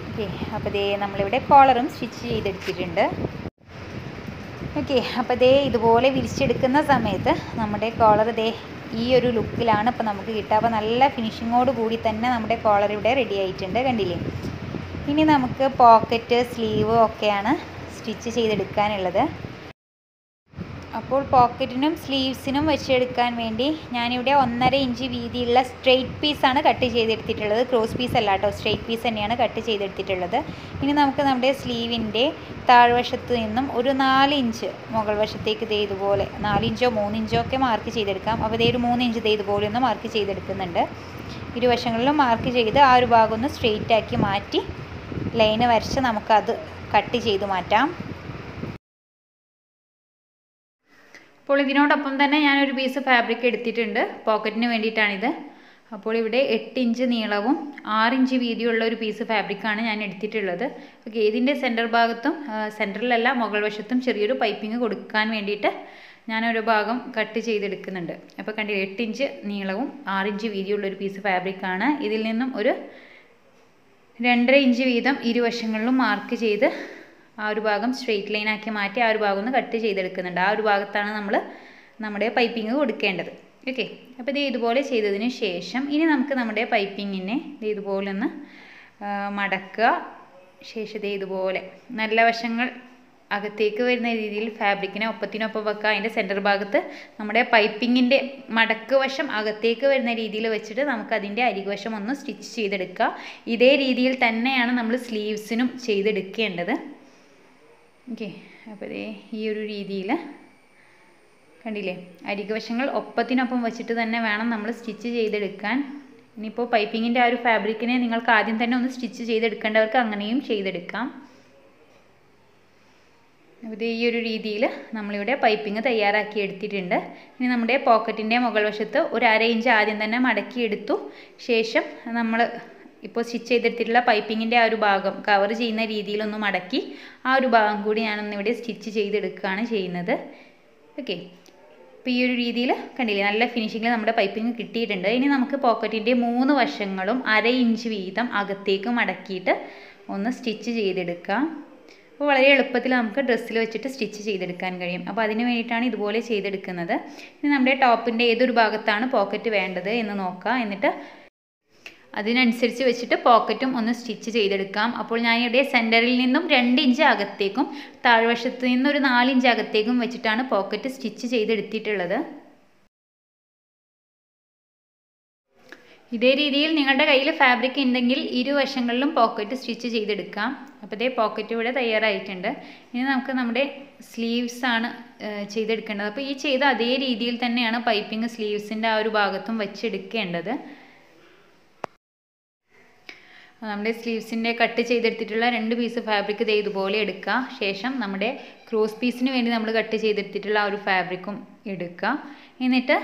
[SPEAKER 1] ഓക്കെ അപ്പോൾ ദേ നമ്മളിവിടെ കോളറും സ്റ്റിച്ച് ചെയ്തെടുത്തിട്ടുണ്ട്. ഓക്കെ അപ്പോൾ ദേ ഇതുപോലെ വിരിച്ചെടുക്കുന്ന സമയത്ത് നമ്മുടെ കോളർ ദേ ഈ ഒരു ലുക്കിലാണ് ഇപ്പോൾ നമുക്ക് കിട്ടുക. അപ്പോൾ നല്ല ഫിനിഷിങ്ങോട് കൂടി തന്നെ നമ്മുടെ കോളർ ഇവിടെ റെഡി ആയിട്ടുണ്ട്. കണ്ടില്ലേ? ഇനി നമുക്ക് പോക്കറ്റ് സ്ലീവ് ഒക്കെയാണ് സ്റ്റിച്ച് ചെയ്തെടുക്കാനുള്ളത്. അപ്പോൾ പോക്കറ്റിനും സ്ലീവ്സിനും വെച്ചെടുക്കാൻ വേണ്ടി ഞാനിവിടെ ഒന്നര ഇഞ്ച് വീതിയുള്ള സ്ട്രെയിറ്റ് പീസാണ് കട്ട് ചെയ്തെടുത്തിട്ടുള്ളത്. ക്രോസ് പീസ് അല്ല കേട്ടോ സ്ട്രെയിറ്റ് പീസ് തന്നെയാണ് കട്ട് ചെയ്തെടുത്തിട്ടുള്ളത്. ഇനി നമുക്ക് നമ്മുടെ സ്ലീവിന്റെ താഴ്വശത്ത് നിന്നും ഒരു നാല് ഇഞ്ച് മുകൾ വശത്തേക്ക് ദേ ഇതുപോലെ നാലിഞ്ചോ മൂന്നിഞ്ചോ ഒക്കെ മാർക്ക് ചെയ്തെടുക്കാം. അപ്പോൾ ഇതേ ഒരു മൂന്നിഞ്ച് ഇതുപോലെ ഒന്ന് മാർക്ക് ചെയ്തെടുക്കുന്നുണ്ട്. ഇരുവശങ്ങളിലും മാർക്ക് ചെയ്ത് ആ ഒരു ഭാഗം ഒന്ന് സ്ട്രെയിറ്റ് ആക്കി മാറ്റി ലൈന് വരച്ച് നമുക്കത് കട്ട് ചെയ്ത് മാറ്റാം. അപ്പോൾ ഇതിനോടൊപ്പം തന്നെ ഞാനൊരു പീസ് ഫാബ്രിക് എടുത്തിട്ടുണ്ട്. പോക്കറ്റിന് വേണ്ടിയിട്ടാണിത്. അപ്പോൾ ഇവിടെ എട്ട് ഇഞ്ച് നീളവും ആറ് ഇഞ്ച് വീതിയുള്ള ഒരു പീസ് ഫാബ്രിക്കാണ് ഞാൻ എടുത്തിട്ടുള്ളത്. ഓക്കെ ഇതിന്റെ സെന്റർ ഭാഗത്തും സെന്ററിലല്ല മുകൾ വശത്തും ചെറിയൊരു പൈപ്പിംഗ് കൊടുക്കാൻ വേണ്ടിയിട്ട് ഞാനൊരു ഭാഗം കട്ട് ചെയ്തെടുക്കുന്നുണ്ട്. അപ്പോൾ കണ്ടില്ല എട്ട് ഇഞ്ച് നീളവും ആറ് ഇഞ്ച് വീതിയുള്ള ഒരു പീസ് ഫാബ്രിക്കാണ് ഇതിൽ നിന്നും ഒരു രണ്ടര ഇഞ്ച് വീതം ഇരുവശങ്ങളിലും മാർക്ക് ചെയ്ത് ആ ഒരു ഭാഗം സ്ട്രെയിറ്റ് ലൈനാക്കി മാറ്റി ആ ഒരു ഭാഗം ഒന്ന് കട്ട് ചെയ്തെടുക്കുന്നുണ്ട്. ആ ഒരു ഭാഗത്താണ് നമ്മൾ നമ്മുടെ പൈപ്പിംഗ് കൊടുക്കേണ്ടത്. ഓക്കെ അപ്പോൾ ഇത് ഇതുപോലെ ചെയ്തതിന് ശേഷം ഇനി നമുക്ക് നമ്മുടെ പൈപ്പിങ്ങിനെ ഇത് ഇതുപോലെ ഒന്ന് മടക്കുക. ശേഷം ഇതേ ഇതുപോലെ നല്ല വശങ്ങൾ അകത്തേക്ക് വരുന്ന രീതിയിൽ ഫാബ്രിക്കിനെ ഒപ്പത്തിനൊപ്പം വെക്കുക. അതിന്റെ സെന്റർ ഭാഗത്ത് നമ്മുടെ പൈപ്പിങ്ങിന്റെ മടക്ക് വശം അകത്തേക്ക് വരുന്ന രീതിയിൽ വെച്ചിട്ട് നമുക്ക് അതിന്റെ അരികുവശം ഒന്ന് സ്റ്റിച്ച് ചെയ്തെടുക്കുക. ഇതേ രീതിയിൽ തന്നെയാണ് നമ്മൾ സ്ലീവ്സിനും ചെയ്തെടുക്കേണ്ടത്. ഓക്കെ അപ്പോൾ ഇതേ ഈ ഒരു രീതിയിൽ കണ്ടില്ലേ? അരികുവശങ്ങൾ ഒപ്പത്തിനൊപ്പം വെച്ചിട്ട് തന്നെ വേണം നമ്മൾ സ്റ്റിച്ച് ചെയ്തെടുക്കാൻ. ഇനിയിപ്പോൾ പൈപ്പിങ്ങിന്റെ ആ ഒരു ഫാബ്രിക്കിനെ നിങ്ങൾക്ക് ആദ്യം തന്നെ ഒന്ന് സ്റ്റിച്ച് ചെയ്തെടുക്കേണ്ടവർക്ക് അങ്ങനെയും ചെയ്തെടുക്കാം. ഇത് ഈ ഒരു രീതിയിൽ നമ്മളിവിടെ പൈപ്പിംഗ് തയ്യാറാക്കി എടുത്തിട്ടുണ്ട്. ഇനി നമ്മുടെ പോക്കറ്റിന്റെ മുകൾ വശത്ത് ഒരു അര ഇഞ്ച് ആദ്യം തന്നെ മടക്കി എടുത്തു. ശേഷം നമ്മൾ ഇപ്പോൾ സ്റ്റിച്ച് ചെയ്തെടുത്തിട്ടുള്ള പൈപ്പിങ്ങിന്റെ ആ ഒരു ഭാഗം കവർ ചെയ്യുന്ന രീതിയിലൊന്ന് മടക്കി ആ ഒരു ഭാഗം കൂടി ഞാനൊന്നിവിടെ സ്റ്റിച്ച് ചെയ്തെടുക്കുകയാണ് ചെയ്യുന്നത്. ഓക്കെ. അപ്പോൾ ഈ ഒരു രീതിയിൽ കണ്ടില്ലേ നല്ല ഫിനിഷിങ്ങിൽ നമ്മുടെ പൈപ്പിംഗ് കിട്ടിയിട്ടുണ്ട്. ഇനി നമുക്ക് പോക്കറ്റിന്റെ മൂന്ന് വശങ്ങളും അര ഇഞ്ച് വീതം അകത്തേക്ക് മടക്കിയിട്ട് ഒന്ന് സ്റ്റിച്ച് ചെയ്തെടുക്കാം. അപ്പോൾ വളരെ എളുപ്പത്തിൽ നമുക്ക് ഡ്രസ്സിൽ വെച്ചിട്ട് സ്റ്റിച്ച് ചെയ്തെടുക്കാൻ കഴിയും. അപ്പോൾ അതിന് വേണ്ടിയിട്ടാണ് ഇതുപോലെ ചെയ്തെടുക്കുന്നത്. ഇനി നമ്മുടെ ടോപ്പിന്റെ ഏതൊരു ഭാഗത്താണ് പോക്കറ്റ് വേണ്ടത് എന്ന് നോക്കാം. എന്നിട്ട് അതിനനുസരിച്ച് വെച്ചിട്ട് പോക്കറ്റും ഒന്ന് സ്റ്റിച്ച് ചെയ്തെടുക്കാം. അപ്പോൾ ഞാൻ ഇവിടെ സെന്ററിൽ നിന്നും രണ്ട് ഇഞ്ച് അകത്തേക്കും താഴ്വശത്ത് നിന്നൊരു നാലിഞ്ച് അകത്തേക്കും വെച്ചിട്ടാണ് പോക്കറ്റ് സ്റ്റിച്ച് ചെയ്തെടുത്തിട്ടുള്ളത്. ഇതേ രീതിയിൽ നിങ്ങളുടെ കയ്യിൽ ഫാബ്രിക് ഉണ്ടെങ്കിൽ ഇരുവശങ്ങളിലും പോക്കറ്റ് സ്റ്റിച്ച് ചെയ്തെടുക്കാം. അപ്പോൾ ഇതേ പോക്കറ്റ് ഇവിടെ തയ്യാറായിട്ടുണ്ട്. ഇനി നമുക്ക് നമ്മുടെ സ്ലീവ്സ് ആണ് ചെയ്തെടുക്കേണ്ടത്. അപ്പോൾ ഈ ചെയ്ത അതേ രീതിയിൽ തന്നെയാണ് പൈപ്പിംഗ് സ്ലീവ്സിന്റെ ആ ഒരു ഭാഗത്തും വെച്ചെടുക്കേണ്ടത്. നമ്മുടെ സ്ലീവ്സിന്റെ കട്ട് ചെയ്തെടുത്തിട്ടുള്ള രണ്ട് പീസ് ഫാബ്രിക് ഇത് ഇതുപോലെ എടുക്കുക ശേഷം നമ്മുടെ ക്രോസ് പീസിന് വേണ്ടി നമ്മൾ കട്ട് ചെയ്തെടുത്തിട്ടുള്ള ആ ഒരു ഫാബ്രിക്കും എടുക്കുക എന്നിട്ട്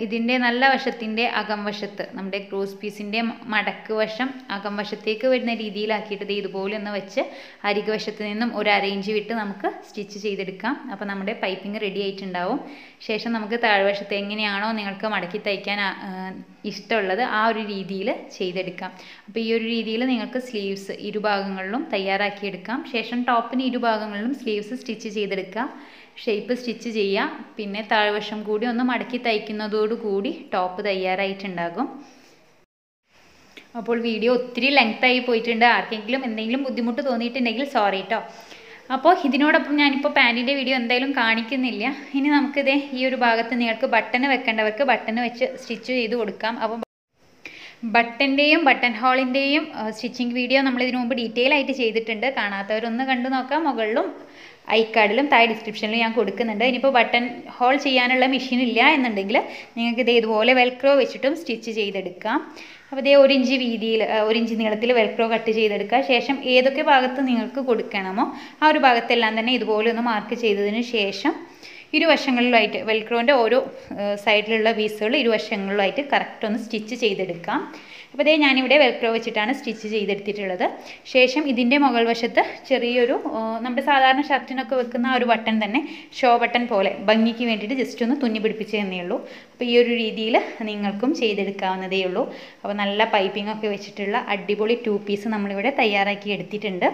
[SPEAKER 1] ഇതിന്റെ നല്ല വശത്തിന്റെ അകം വശത്ത് നമ്മുടെ ക്രോസ് പീസിന്റെ മടക്ക് വശം അകം വശത്തേക്ക് വരുന്ന രീതിയിലാക്കിയിട്ട് ഇത് ഇതുപോലെ ഒന്ന് വെച്ച് അരികു വശത്ത് നിന്നും ഒരു അരയിഞ്ച് വിട്ട് നമുക്ക് സ്റ്റിച്ച് ചെയ്തെടുക്കാം. അപ്പോൾ നമ്മുടെ പൈപ്പിംഗ് റെഡി ആയിട്ടുണ്ടാവും. ശേഷം നമുക്ക് താഴ്വശത്ത് എങ്ങനെയാണോ നിങ്ങൾക്ക് മടക്കി തയ്ക്കാൻ ഇഷ്ടമുള്ളത് ആ ഒരു രീതിയിൽ ചെയ്തെടുക്കാം. അപ്പോൾ ഈ ഒരു രീതിയിൽ നിങ്ങൾക്ക് സ്ലീവ്സ് ഇരുഭാഗങ്ങളിലും തയ്യാറാക്കിയെടുക്കാം. ശേഷം ടോപ്പിന് ഇരുഭാഗങ്ങളിലും സ്ലീവ്സ് സ്റ്റിച്ച് ചെയ്തെടുക്കാം. ഷേപ്പ് സ്റ്റിച്ച് ചെയ്യാം. പിന്നെ താഴ്വശം കൂടി ഒന്ന് മടക്കി തയ്ക്കുന്നതോടുകൂടി ടോപ്പ് തയ്യാറായിട്ടുണ്ടാകും. അപ്പോൾ വീഡിയോ ഒത്തിരി ലെങ്തായി പോയിട്ടുണ്ട്. ആർക്കെങ്കിലും എന്തെങ്കിലും ബുദ്ധിമുട്ട് തോന്നിയിട്ടുണ്ടെങ്കിൽ സോറി കേട്ടോ അപ്പോൾ ഇതിനോടൊപ്പം ഞാനിപ്പോൾ പാന്റിന്റെ വീഡിയോ എന്തായാലും കാണിക്കുന്നില്ല. ഇനി നമുക്കിതേ ഈ ഒരു ഭാഗത്ത് നിങ്ങൾക്ക് ബട്ടൺ വെക്കേണ്ടവർക്ക് ബട്ടൺ വെച്ച് സ്റ്റിച്ച് ചെയ്ത് കൊടുക്കാം. അപ്പോൾ ബട്ടന്റെയും ബട്ടൺ ഹോളിന്റെയും സ്റ്റിച്ചിങ് വീഡിയോ നമ്മൾ ഇതിനു മുമ്പ് ഡീറ്റെയിൽ ആയിട്ട് ചെയ്തിട്ടുണ്ട്. കാണാത്തവരൊന്ന് കണ്ടു നോക്കാം. മുകളിലും ഐക്കാർഡിലും താഴെ ഡിസ്ക്രിപ്ഷനിലും ഞാൻ കൊടുക്കുന്നുണ്ട്. ഇനിയിപ്പോൾ ബട്ടൺ ഹോൾ ചെയ്യാനുള്ള മെഷീൻ ഇല്ല എന്നുണ്ടെങ്കിൽ നിങ്ങൾക്ക് ഇത് ഇതുപോലെ വെൽക്രോ വെച്ചിട്ടും സ്റ്റിച്ച് ചെയ്തെടുക്കാം. അപ്പോൾ ഇതേ ഒരു ഇഞ്ച് വീതിയിൽ ഒരു ഇഞ്ച് നീളത്തിൽ വെൽക്രോ കട്ട് ചെയ്തെടുക്കുക. ശേഷം ഏതൊക്കെ ഭാഗത്ത് നിങ്ങൾക്ക് കൊടുക്കണമോ ആ ഒരു ഭാഗത്തെല്ലാം തന്നെ ഇതുപോലെ ഒന്ന് മാർക്ക് ചെയ്തതിന് ശേഷം ഇരുവശങ്ങളിലുമായിട്ട് വെൽക്രോന്റെ ഓരോ സൈഡിലുള്ള പീസുകൾ ഇരുവശങ്ങളിലായിട്ട് കറക്റ്റ് ഒന്ന് സ്റ്റിച്ച് ചെയ്തെടുക്കാം. അപ്പോൾ ഇതേ ഞാനിവിടെ വെൽക്രോ വെച്ചിട്ടാണ് സ്റ്റിച്ച് ചെയ്തെടുത്തിട്ടുള്ളത്. ശേഷം ഇതിന്റെ മുകൾ വശത്ത് ചെറിയൊരു നമ്മുടെ സാധാരണ ഷർട്ടിനൊക്കെ വെക്കുന്ന ആ ഒരു ബട്ടൺ തന്നെ ഷോ ബട്ടൺ പോലെ ഭംഗിക്ക് വേണ്ടിയിട്ട് ജസ്റ്റ് ഒന്ന് തുന്നി പിടിപ്പിച്ച് തന്നേ ഉള്ളൂ. അപ്പോൾ ഈ ഒരു രീതിയിൽ നിങ്ങൾക്കും ചെയ്തെടുക്കാവുന്നതേ ഉള്ളൂ. അപ്പോൾ നല്ല പൈപ്പിംഗ് ഒക്കെ വെച്ചിട്ടുള്ള അടിപൊളി ടു പീസ് നമ്മളിവിടെ തയ്യാറാക്കി എടുത്തിട്ടുണ്ട്.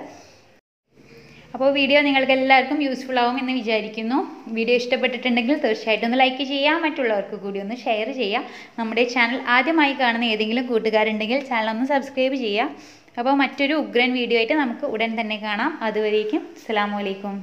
[SPEAKER 1] അപ്പോൾ വീഡിയോ നിങ്ങൾക്ക് എല്ലാവർക്കും യൂസ്ഫുൾ ആവും എന്ന് വിചാരിക്കുന്നു. വീഡിയോ ഇഷ്ടപ്പെട്ടിട്ടുണ്ടെങ്കിൽ തീർച്ചയായിട്ടും ഒന്ന് ലൈക്ക് ചെയ്യാം. മറ്റുള്ളവർക്ക് കൂടി ഒന്ന് ഷെയർ ചെയ്യാം. നമ്മുടെ ചാനൽ ആദ്യമായി കാണുന്ന ഏതെങ്കിലും കൂട്ടുകാരുണ്ടെങ്കിൽ ചാനൽ ഒന്ന് സബ്സ്ക്രൈബ് ചെയ്യുക. അപ്പോൾ മറ്റൊരു ഉഗ്രൻ വീഡിയോ ആയിട്ട് നമുക്ക് ഉടൻ തന്നെ കാണാം. അതുവരേക്കും അസ്സലാമു അലൈക്കും.